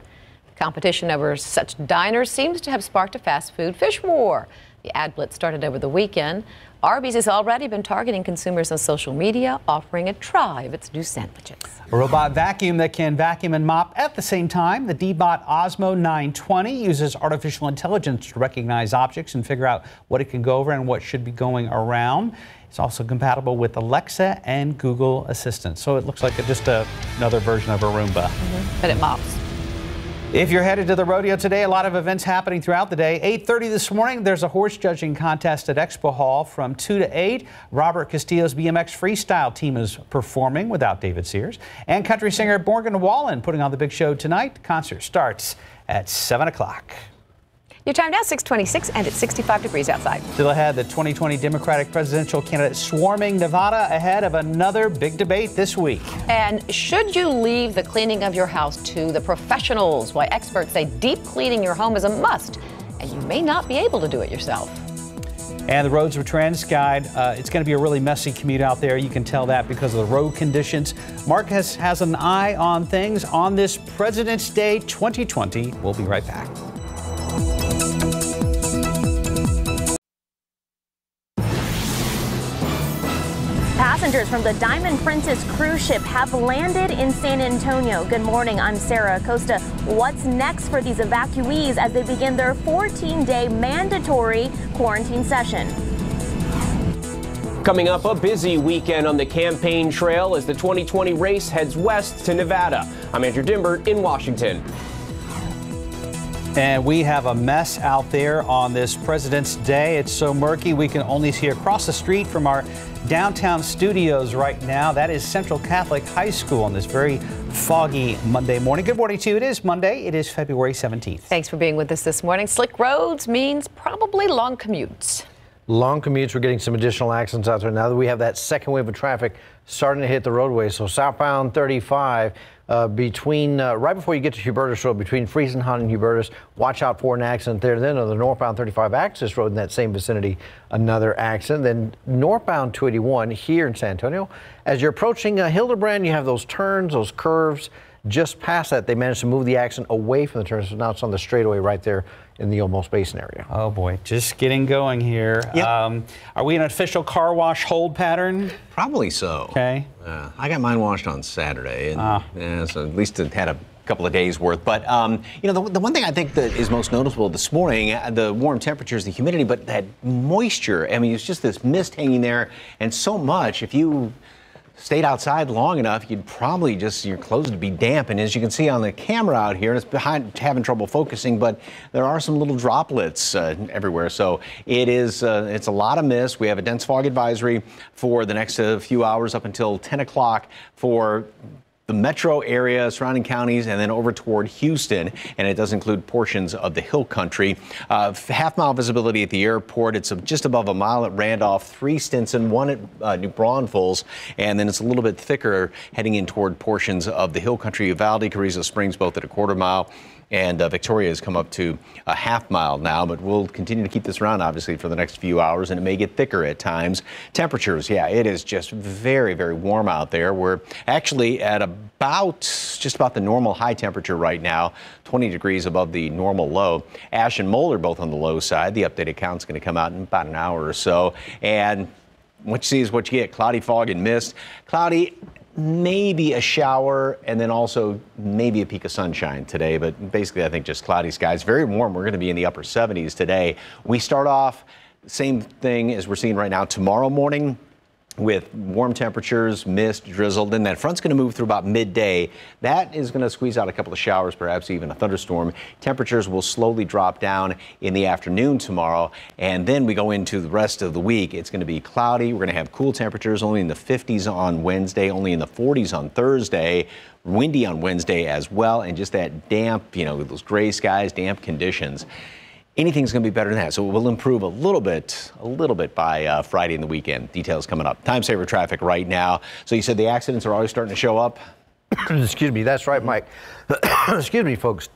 The competition over such diners seems to have sparked a fast food fish war. The ad blitz started over the weekend. Arby's has already been targeting consumers on social media, offering a try of its new sandwiches. A robot vacuum that can vacuum and mop at the same time. The Deebot Ozmo 920 uses artificial intelligence to recognize objects and figure out what it can go over and what should be going around. It's also compatible with Alexa and Google Assistant. So it looks like a, just a, another version of a Roomba. Mm -hmm. But it mops. If you're headed to the rodeo today, a lot of events happening throughout the day. 8:30 this morning, there's a horse judging contest at Expo Hall from 2 to 8. Robert Castillo's BMX freestyle team is performing without David Sears, and country singer Morgan Wallen putting on the big show tonight. Concert starts at 7 o'clock. Your time now 626 and it's 65 degrees outside. Still ahead, the 2020 Democratic presidential candidate swarming Nevada ahead of another big debate this week. And should you leave the cleaning of your house to the professionals? Why experts say deep cleaning your home is a must, and you may not be able to do it yourself. And the roads were transguide. Uh, it's going to be a really messy commute out there. You can tell that because of the road conditions. Mark has, has an eye on things on this President's Day 2020. We'll be right back. Passengers from the Diamond Princess cruise ship have landed in San Antonio. Good morning, I'm Sarah Acosta. What's next for these evacuees as they begin their 14 day mandatory quarantine session? Coming up, a busy weekend on the campaign trail as the 2020 race heads west to Nevada. I'm Andrew Dymburt in Washington. And we have a mess out there on this President's Day. It's so murky we can only see across the street from our downtown studios right now. That is Central Catholic High School on this very foggy Monday morning. Good morning to you. It is Monday. It is February 17th. Thanks for being with us this morning. Slick roads means probably long commutes. Long commutes. We're getting some additional accidents out there now that we have that second wave of traffic starting to hit the roadway. So southbound 35 uh, between uh, right before you get to Hubertus Road, between Friesenhahn and Hubertus. Watch out for an accident there. Then on the northbound 35 access road in that same vicinity, another accident. Then northbound 281 here in San Antonio. As you're approaching uh, Hildebrand, you have those turns, those curves. Just past that, they managed to move the accident away from the turn, so now it's on the straightaway right there in the Olmos Basin area. Oh boy, just getting going here. Yep. Um, are we in an official car wash hold pattern? Probably so. Okay. Uh, I got mine washed on Saturday, and Ah. yeah, so at least it had a couple of days worth. But um, you know, the, the one thing I think that is most noticeable this morning, uh, the warm temperatures, the humidity, but that moisture. I mean, it's just this mist hanging there, and so much. If you stayed outside long enough, you'd probably just your clothes would be damp. And as you can see on the camera out here, it's behind having trouble focusing, but there are some little droplets uh, everywhere. So it is uh, it's a lot of mist. We have a dense fog advisory for the next uh, few hours up until 10 o'clock for the metro area, surrounding counties, and then over toward Houston. And it does include portions of the hill country. Uh, half mile visibility at the airport. It's just above a mile at Randolph, three Stinson, one at uh, New Braunfels, and then it's a little bit thicker heading in toward portions of the hill country, Uvalde, Carrizo Springs, both at a quarter mile and uh, Victoria has come up to a half mile now, but we'll continue to keep this around obviously for the next few hours, and it may get thicker at times. Temperatures, yeah, it is just very, very warm out there. We're actually at about just about the normal high temperature right now, 20 degrees above the normal low. Ash and Mold are both on the low side. The updated count's going to come out in about an hour or so, and what you see is what you get cloudy fog and mist. Cloudy maybe a shower and then also maybe a peek of sunshine today, but basically I think just cloudy skies. Very warm. We're going to be in the upper 70s today. We start off same thing as we're seeing right now tomorrow morning with warm temperatures, mist, drizzle. Then that front's going to move through about midday. That is going to squeeze out a couple of showers, perhaps even a thunderstorm. Temperatures will slowly drop down in the afternoon tomorrow. And then we go into the rest of the week. It's going to be cloudy. We're going to have cool temperatures only in the 50s on Wednesday, only in the 40s on Thursday. Windy on Wednesday as well. And just that damp, you know, those gray skies, damp conditions anything's going to be better than that. So it will improve a little bit, a little bit by uh, Friday and the weekend. Details coming up. Time saver traffic right now. So you said the accidents are always starting to show up. Excuse me. That's right, Mike. Excuse me, folks.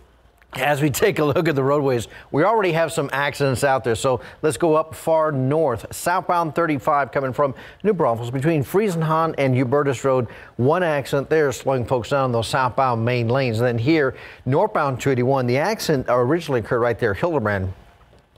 As we take a look at the roadways, we already have some accidents out there. So let's go up far north. Southbound 35 coming from New Braunfels between Friesenhahn and Hubertus Road. One accident there slowing folks down those southbound main lanes. And then here, northbound 281, the accident originally occurred right there, Hildebrand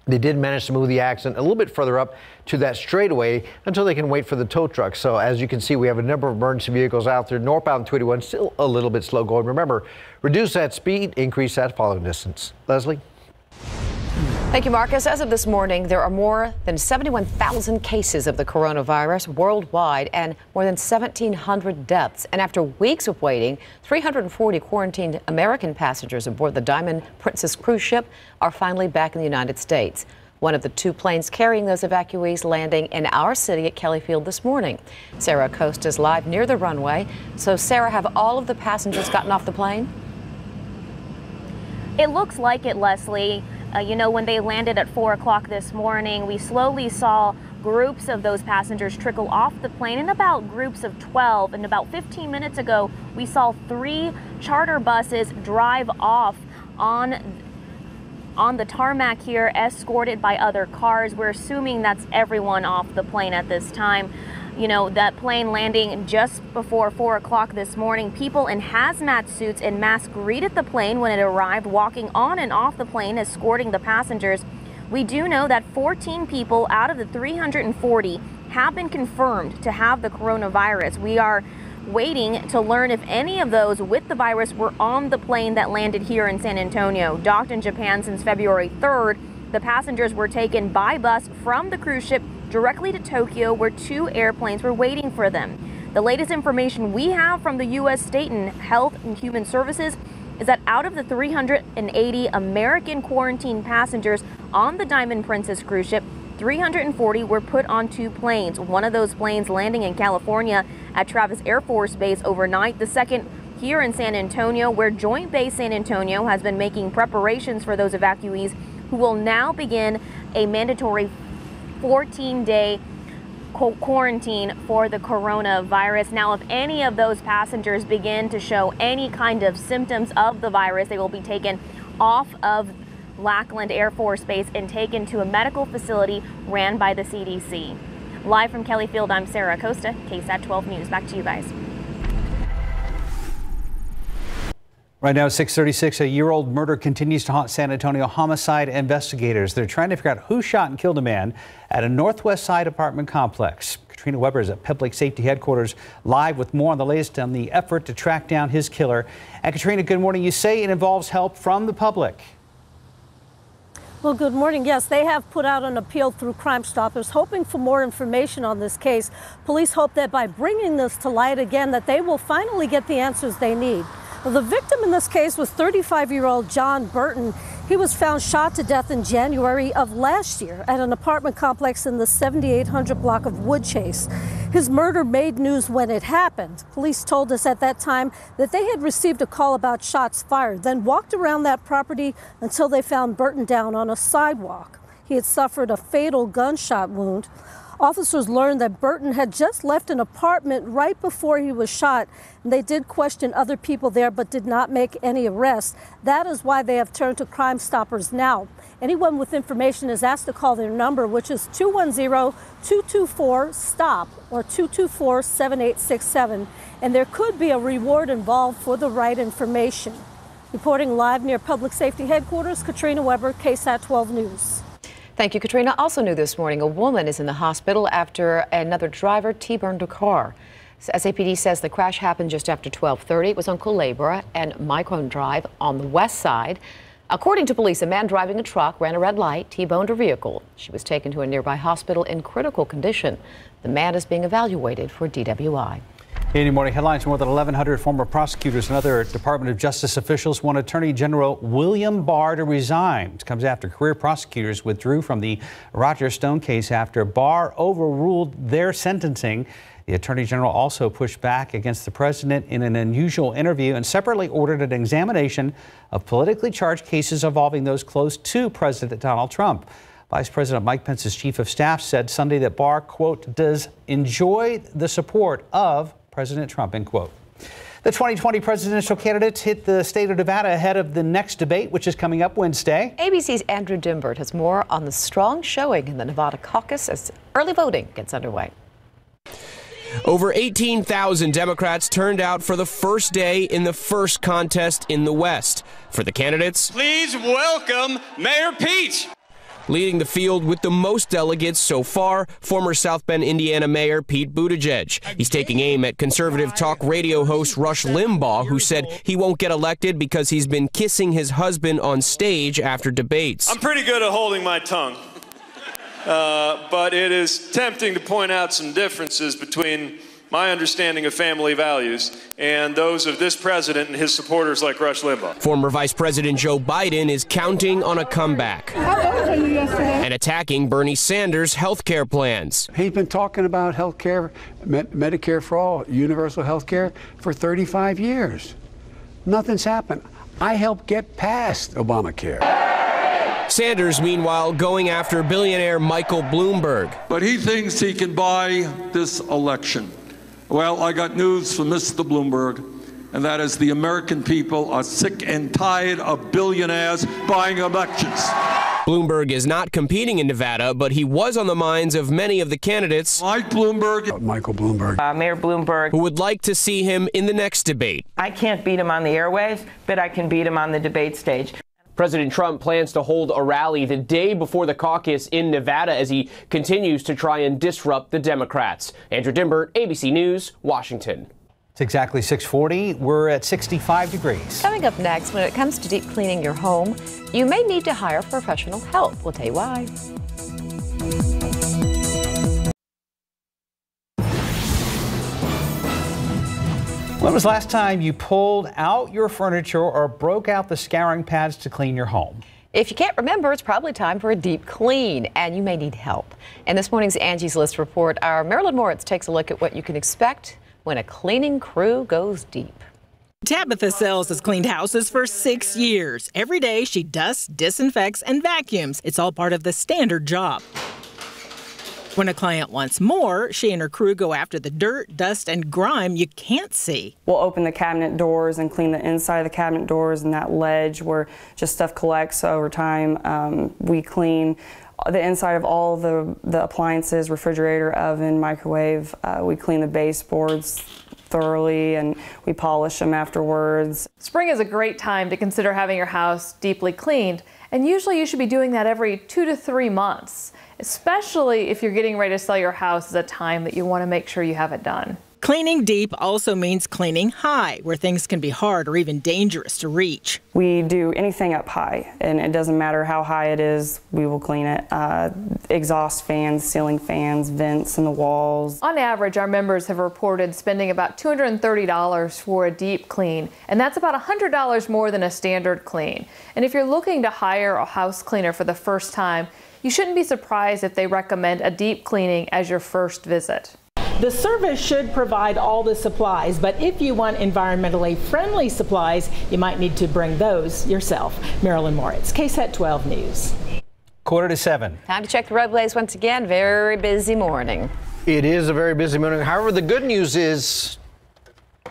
they did manage to move the accident a little bit further up to that straightaway until they can wait for the tow truck. So as you can see, we have a number of emergency vehicles out there. Northbound 21 still a little bit slow going. Remember, reduce that speed, increase that following distance. Leslie? Thank you, Marcus. As of this morning, there are more than 71,000 cases of the coronavirus worldwide and more than 1,700 deaths. And after weeks of waiting, 340 quarantined American passengers aboard the Diamond Princess cruise ship are finally back in the United States. One of the two planes carrying those evacuees landing in our city at Kelly Field this morning. Sarah Acosta is live near the runway. So, Sarah, have all of the passengers gotten off the plane? It looks like it, Leslie. Uh, you know, when they landed at 4 o'clock this morning, we slowly saw groups of those passengers trickle off the plane in about groups of 12. And about 15 minutes ago, we saw three charter buses drive off on on the tarmac here, escorted by other cars. We're assuming that's everyone off the plane at this time you know, that plane landing just before 4 o'clock this morning. People in hazmat suits and masks greeted the plane when it arrived, walking on and off the plane, escorting the passengers. We do know that 14 people out of the 340 have been confirmed to have the coronavirus. We are waiting to learn if any of those with the virus were on the plane that landed here in San Antonio. Docked in Japan since February 3rd, the passengers were taken by bus from the cruise ship directly to Tokyo where two airplanes were waiting for them. The latest information we have from the U.S. State and Health and Human Services is that out of the 380 American quarantine passengers on the Diamond Princess cruise ship, 340 were put on two planes. One of those planes landing in California at Travis Air Force Base overnight. The second here in San Antonio, where Joint Base San Antonio has been making preparations for those evacuees who will now begin a mandatory 14 day quarantine for the coronavirus. Now, if any of those passengers begin to show any kind of symptoms of the virus, they will be taken off of Lackland Air Force Base and taken to a medical facility ran by the CDC. Live from Kelly Field, I'm Sarah Acosta, KSAT 12 News. Back to you guys. Right now, 636, a year old murder continues to haunt San Antonio homicide investigators. They're trying to figure out who shot and killed a man at a Northwest Side apartment complex. Katrina Weber is at Public Safety Headquarters live with more on the latest on the effort to track down his killer. And Katrina, good morning. You say it involves help from the public. Well, good morning. Yes, they have put out an appeal through Crime Stoppers, hoping for more information on this case. Police hope that by bringing this to light again, that they will finally get the answers they need. Well, the victim in this case was 35-year-old John Burton. He was found shot to death in January of last year at an apartment complex in the 7800 block of Woodchase. His murder made news when it happened. Police told us at that time that they had received a call about shots fired, then walked around that property until they found Burton down on a sidewalk. He had suffered a fatal gunshot wound. Officers learned that Burton had just left an apartment right before he was shot. They did question other people there, but did not make any arrests. That is why they have turned to Crime Stoppers now. Anyone with information is asked to call their number, which is 210-224-STOP or 224-7867. And there could be a reward involved for the right information. Reporting live near Public Safety Headquarters, Katrina Weber, KSAT 12 News. Thank you, Katrina. Also new this morning, a woman is in the hospital after another driver T-burned a car. SAPD says the crash happened just after 1230. It was on Culebra and Micron Drive on the west side. According to police, a man driving a truck ran a red light, T-boned a vehicle. She was taken to a nearby hospital in critical condition. The man is being evaluated for DWI. Any morning headlines more than 1,100 former prosecutors and other Department of Justice officials want Attorney General William Barr to resign. It comes after career prosecutors withdrew from the Roger Stone case after Barr overruled their sentencing. The Attorney General also pushed back against the president in an unusual interview and separately ordered an examination of politically charged cases involving those close to President Donald Trump. Vice President Mike Pence's chief of staff said Sunday that Barr, quote, does enjoy the support of President Trump, end quote. The 2020 presidential candidates hit the state of Nevada ahead of the next debate, which is coming up Wednesday. ABC's Andrew Dymburt has more on the strong showing in the Nevada caucus as early voting gets underway. Over 18,000 Democrats turned out for the first day in the first contest in the West. For the candidates, please welcome Mayor Pete. Leading the field with the most delegates so far, former South Bend, Indiana Mayor Pete Buttigieg. He's taking aim at conservative talk radio host Rush Limbaugh, who said he won't get elected because he's been kissing his husband on stage after debates. I'm pretty good at holding my tongue. Uh, but it is tempting to point out some differences between my understanding of family values and those of this president and his supporters like Rush Limbaugh. Former Vice President Joe Biden is counting on a comeback and attacking Bernie Sanders' health care plans. He's been talking about health care, Medicare for all, universal health care for 35 years. Nothing's happened. I helped get passed Obamacare. Sanders, meanwhile, going after billionaire Michael Bloomberg. But he thinks he can buy this election. Well, I got news from Mr. Bloomberg, and that is the American people are sick and tired of billionaires buying elections. Bloomberg is not competing in Nevada, but he was on the minds of many of the candidates. Mike Bloomberg. Michael Bloomberg. Uh, Mayor Bloomberg. Who would like to see him in the next debate. I can't beat him on the airwaves, but I can beat him on the debate stage. President Trump plans to hold a rally the day before the caucus in Nevada as he continues to try and disrupt the Democrats. Andrew Dymburt, ABC News, Washington. It's exactly 640. We're at 65 degrees. Coming up next, when it comes to deep cleaning your home, you may need to hire professional help. We'll tell you why. When was the last time you pulled out your furniture or broke out the scouring pads to clean your home? If you can't remember, it's probably time for a deep clean, and you may need help. In this morning's Angie's List report, our Marilyn Moritz takes a look at what you can expect when a cleaning crew goes deep. Tabitha Sells has cleaned houses for six years. Every day she dusts, disinfects, and vacuums. It's all part of the standard job. When a client wants more, she and her crew go after the dirt, dust, and grime you can't see. We'll open the cabinet doors and clean the inside of the cabinet doors and that ledge where just stuff collects over time. Um, we clean the inside of all the, the appliances, refrigerator, oven, microwave. Uh, we clean the baseboards thoroughly and we polish them afterwards. Spring is a great time to consider having your house deeply cleaned, and usually you should be doing that every two to three months especially if you're getting ready to sell your house is a time that you want to make sure you have it done. Cleaning deep also means cleaning high, where things can be hard or even dangerous to reach. We do anything up high, and it doesn't matter how high it is, we will clean it. Uh, exhaust fans, ceiling fans, vents in the walls. On average, our members have reported spending about $230 for a deep clean, and that's about $100 more than a standard clean. And if you're looking to hire a house cleaner for the first time, you shouldn't be surprised if they recommend a deep cleaning as your first visit. The service should provide all the supplies, but if you want environmentally friendly supplies, you might need to bring those yourself. Marilyn Moritz, KSAT 12 News. Quarter to seven. Time to check the roadways once again. Very busy morning. It is a very busy morning. However, the good news is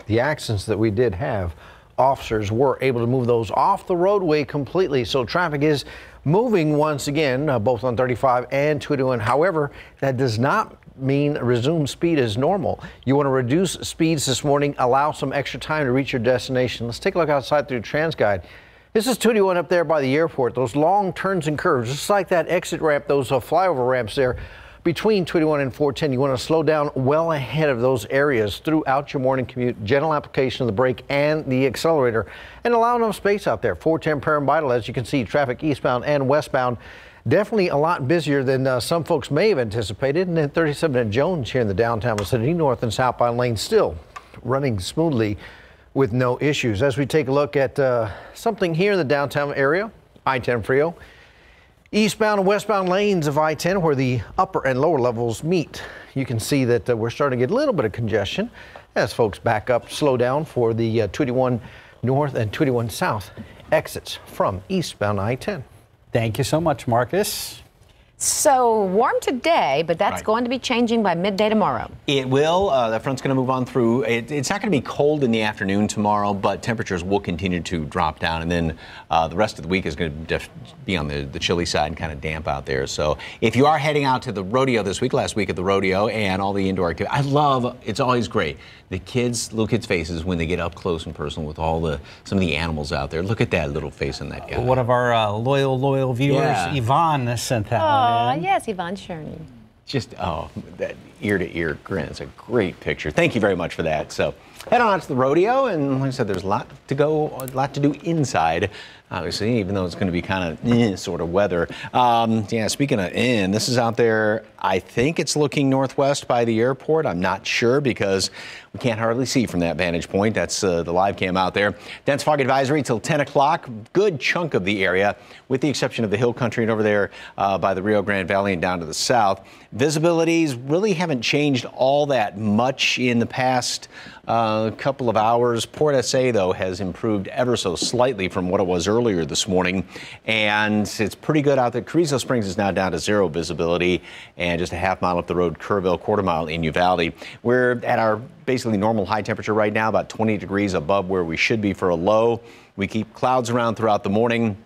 the accidents that we did have, officers were able to move those off the roadway completely. So traffic is moving once again, uh, both on 35 and 281. However, that does not mean resume speed as normal. You want to reduce speeds this morning, allow some extra time to reach your destination. Let's take a look outside through TransGuide. This is 281 up there by the airport. Those long turns and curves, just like that exit ramp, those uh, flyover ramps there between 21 and 410. You want to slow down well ahead of those areas throughout your morning commute. Gentle application of the brake and the accelerator and allow enough space out there. 410 Perham as you can see, traffic eastbound and westbound. Definitely a lot busier than uh, some folks may have anticipated. And then 37 at Jones here in the downtown vicinity, north and southbound lanes still running smoothly with no issues. As we take a look at uh, something here in the downtown area, I-10 Frio, eastbound and westbound lanes of I-10 where the upper and lower levels meet. You can see that uh, we're starting to get a little bit of congestion as folks back up, slow down for the uh, 21 north and 21 south exits from eastbound I-10. Thank you so much, Marcus. So warm today, but that's Right. going to be changing by midday tomorrow. It will. Uh, that front's going to move on through. It, it's not going to be cold in the afternoon tomorrow, but temperatures will continue to drop down. And then uh, the rest of the week is going to def- be on the, the chilly side and kind of damp out there. So if you are heading out to the rodeo this week, last week at the rodeo, and all the indoor activity, I love. It's always great. The kids, little kids' faces when they get up close and personal with all the some of the animals out there. Look at that little face in that guy. One of our uh, loyal, loyal viewers, Yeah. Yvonne, sent that Oh, one in. yes, Yvonne Cherney. just oh that ear to ear grin. It's a great picture. Thank you very much for that. So head on out to the rodeo and like i said there's a lot to go a lot to do inside obviously even though it's going to be kind of eh, sort of weather. Um, yeah speaking of in this is out there i think it's looking northwest by the airport. I'm not sure because we can't hardly see from that vantage point. That's uh, the live cam out there. Dense fog advisory till 10 o'clock. Good chunk of the area with the exception of the hill country and over there uh, by the rio grande valley and down to the south. Visibilities really haven't changed all that much in the past uh, couple of hours. Port SA, though, has improved ever so slightly from what it was earlier this morning, and it's pretty good out there. Carrizo Springs is now down to zero visibility, and just a half mile up the road, Kerrville, quarter mile in Uvalde. We're at our basically normal high temperature right now, about 20 degrees above where we should be for a low. We keep clouds around throughout the morning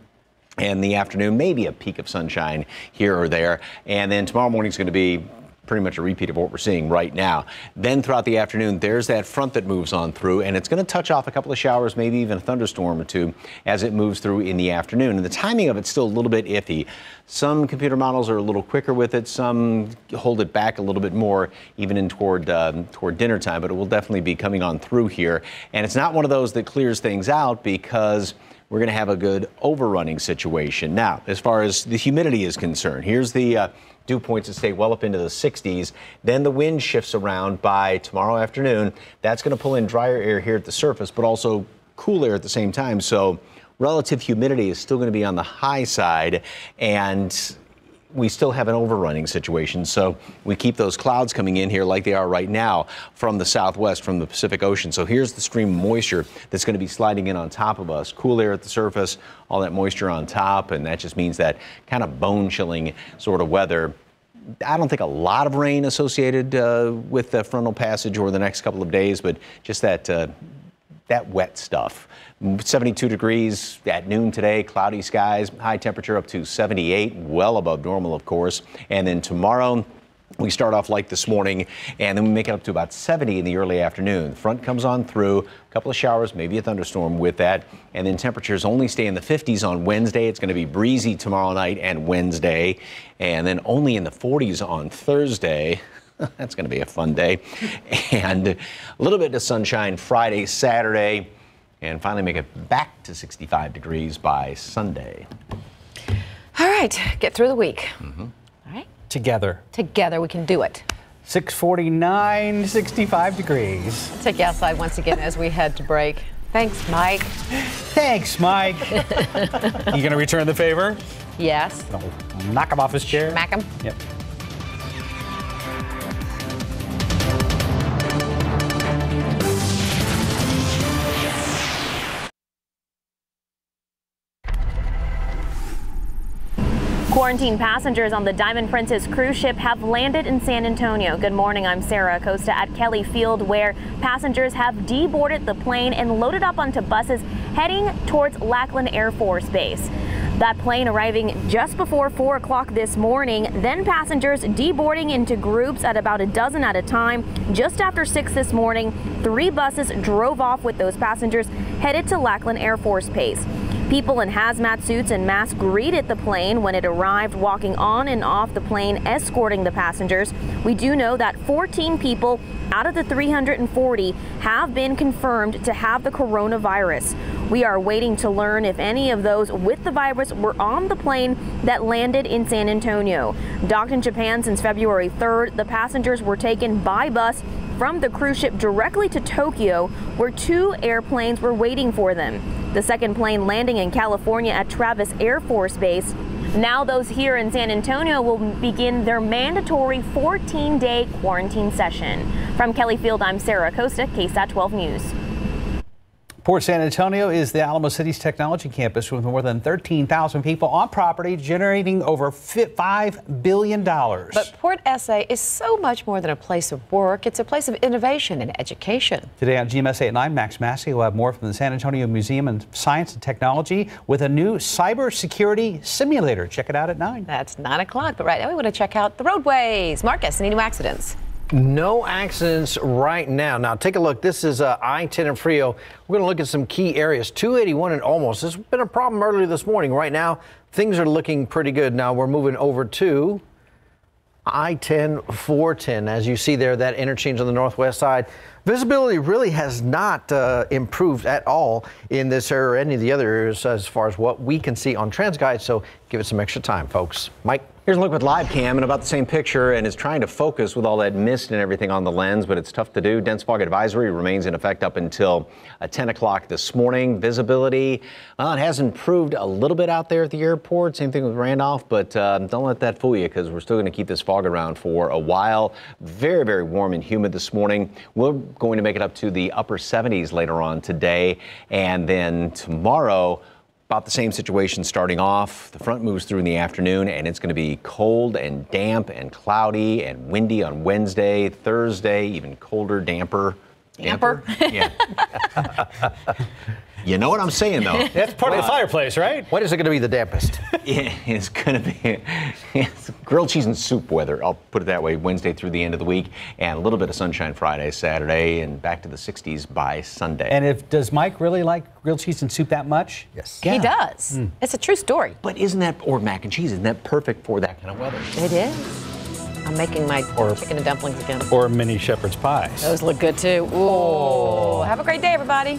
and the afternoon, maybe a peek of sunshine here or there. And then tomorrow morning is going to be pretty much a repeat of what we're seeing right now. Then throughout the afternoon, there's that front that moves on through, and it's going to touch off a couple of showers, maybe even a thunderstorm or two as it moves through in the afternoon. And the timing of it's still a little bit iffy. Some computer models are a little quicker with it. Some hold it back a little bit more, even in toward um, toward dinner time. But it will definitely be coming on through here. And it's not one of those that clears things out because we're going to have a good overrunning situation. Now, as far as the humidity is concerned, here's the uh, dew points to stay well up into the 60s. Then the wind shifts around by tomorrow afternoon. That's going to pull in drier air here at the surface, but also cool air at the same time. So relative humidity is still going to be on the high side. And we still have an overrunning situation. So we keep those clouds coming in here like they are right now from the southwest, from the Pacific Ocean. So here's the stream moisture that's going to be sliding in on top of us. Cool air at the surface, all that moisture on top, and that just means that kind of bone chilling sort of weather. I don't think a lot of rain associated uh, with the frontal passage over the next couple of days, but just that uh, that wet stuff. 72 degrees at noon today, cloudy skies, high temperature up to 78, well above normal, of course. And then tomorrow, we start off like this morning, and then we make it up to about 70 in the early afternoon. Front comes on through, a couple of showers, maybe a thunderstorm with that, and then temperatures only stay in the 50s on Wednesday. It's going to be breezy tomorrow night and Wednesday, and then only in the 40s on Thursday. That's going to be a fun day. And a little bit of sunshine Friday, Saturday, and finally make it back to 65 degrees by Sunday. All right, get through the week. Mm-hmm. All right, Together. together we can do it. 649, 65 degrees. Take you outside once again as we head to break. Thanks, Mike. Thanks, Mike. you going to return the favor? Yes. No, knock him off his chair. Smack him. Yep. Quarantine passengers on the Diamond Princess cruise ship have landed in San Antonio. Good morning, I'm Sarah Acosta at Kelly Field, where passengers have deboarded the plane and loaded up onto buses heading towards Lackland Air Force Base. That plane arriving just before 4 o'clock this morning, then passengers deboarding into groups at about a dozen at a time. Just after 6 this morning, three buses drove off with those passengers headed to Lackland Air Force Base. People in hazmat suits and masks greeted the plane when it arrived, walking on and off the plane, escorting the passengers. We do know that 14 people out of the 340 have been confirmed to have the coronavirus. We are waiting to learn if any of those with the virus were on the plane that landed in San Antonio. Docked in Japan since February 3rd, the passengers were taken by bus from the cruise ship directly to Tokyo, where two airplanes were waiting for them. The second plane landing in California at Travis Air Force Base. Now those here in San Antonio will begin their mandatory 14-day quarantine session. From Kelly Field, I'm Sarah Acosta, KSAT 12 News. Port San Antonio is the Alamo City's technology campus with more than 13,000 people on property, generating over $5 billion. But Port SA is so much more than a place of work. It's a place of innovation and education. Today on GMSA at 9, Max Massey will have more from the San Antonio Museum of Science and Technology with a new cybersecurity simulator. Check it out at 9. That's 9 o'clock, but right now we want to check out the roadways. Marcus, any new accidents? No accidents right now. Now, take a look. This is uh, I-10 in Frio. We're going to look at some key areas. 281 and Olmos. This has been a problem earlier this morning. Right now, things are looking pretty good. Now, we're moving over to I-10, 410. As you see there, that interchange on the northwest side. Visibility really has not uh, improved at all in this area or any of the other areas as far as what we can see on TransGuide. So give it some extra time, folks. Mike? Here's a look with live cam and about the same picture and is trying to focus with all that mist and everything on the lens, but it's tough to do. Dense fog advisory remains in effect up until uh, 10 o'clock this morning. Visibility, well, it has improved a little bit out there at the airport. Same thing with Randolph, but uh, don't let that fool you because we're still going to keep this fog around for a while. Very, very warm and humid this morning. We're going to make it up to the upper 70s later on today. And then tomorrow, about the same situation starting off. The front moves through in the afternoon, and it's going to be cold and damp and cloudy and windy on Wednesday, Thursday, even colder, damper. Damper? Yeah. you know what I'm saying, though. That's part of the fireplace, right? When is it going to be the dampest? Yeah, it's going to be it's grilled cheese and soup weather. I'll put it that way. Wednesday through the end of the week, and a little bit of sunshine Friday, Saturday, and back to the 60s by Sunday. And if does Mike really like grilled cheese and soup that much? Yes. He does. Hmm. It's a true story. But isn't that or mac and cheese? Isn't that perfect for that kind of weather? It is. I'm making my or, chicken and dumplings again. Or mini shepherd's pies. Those look good too. Ooh. Oh. Have a great day, everybody.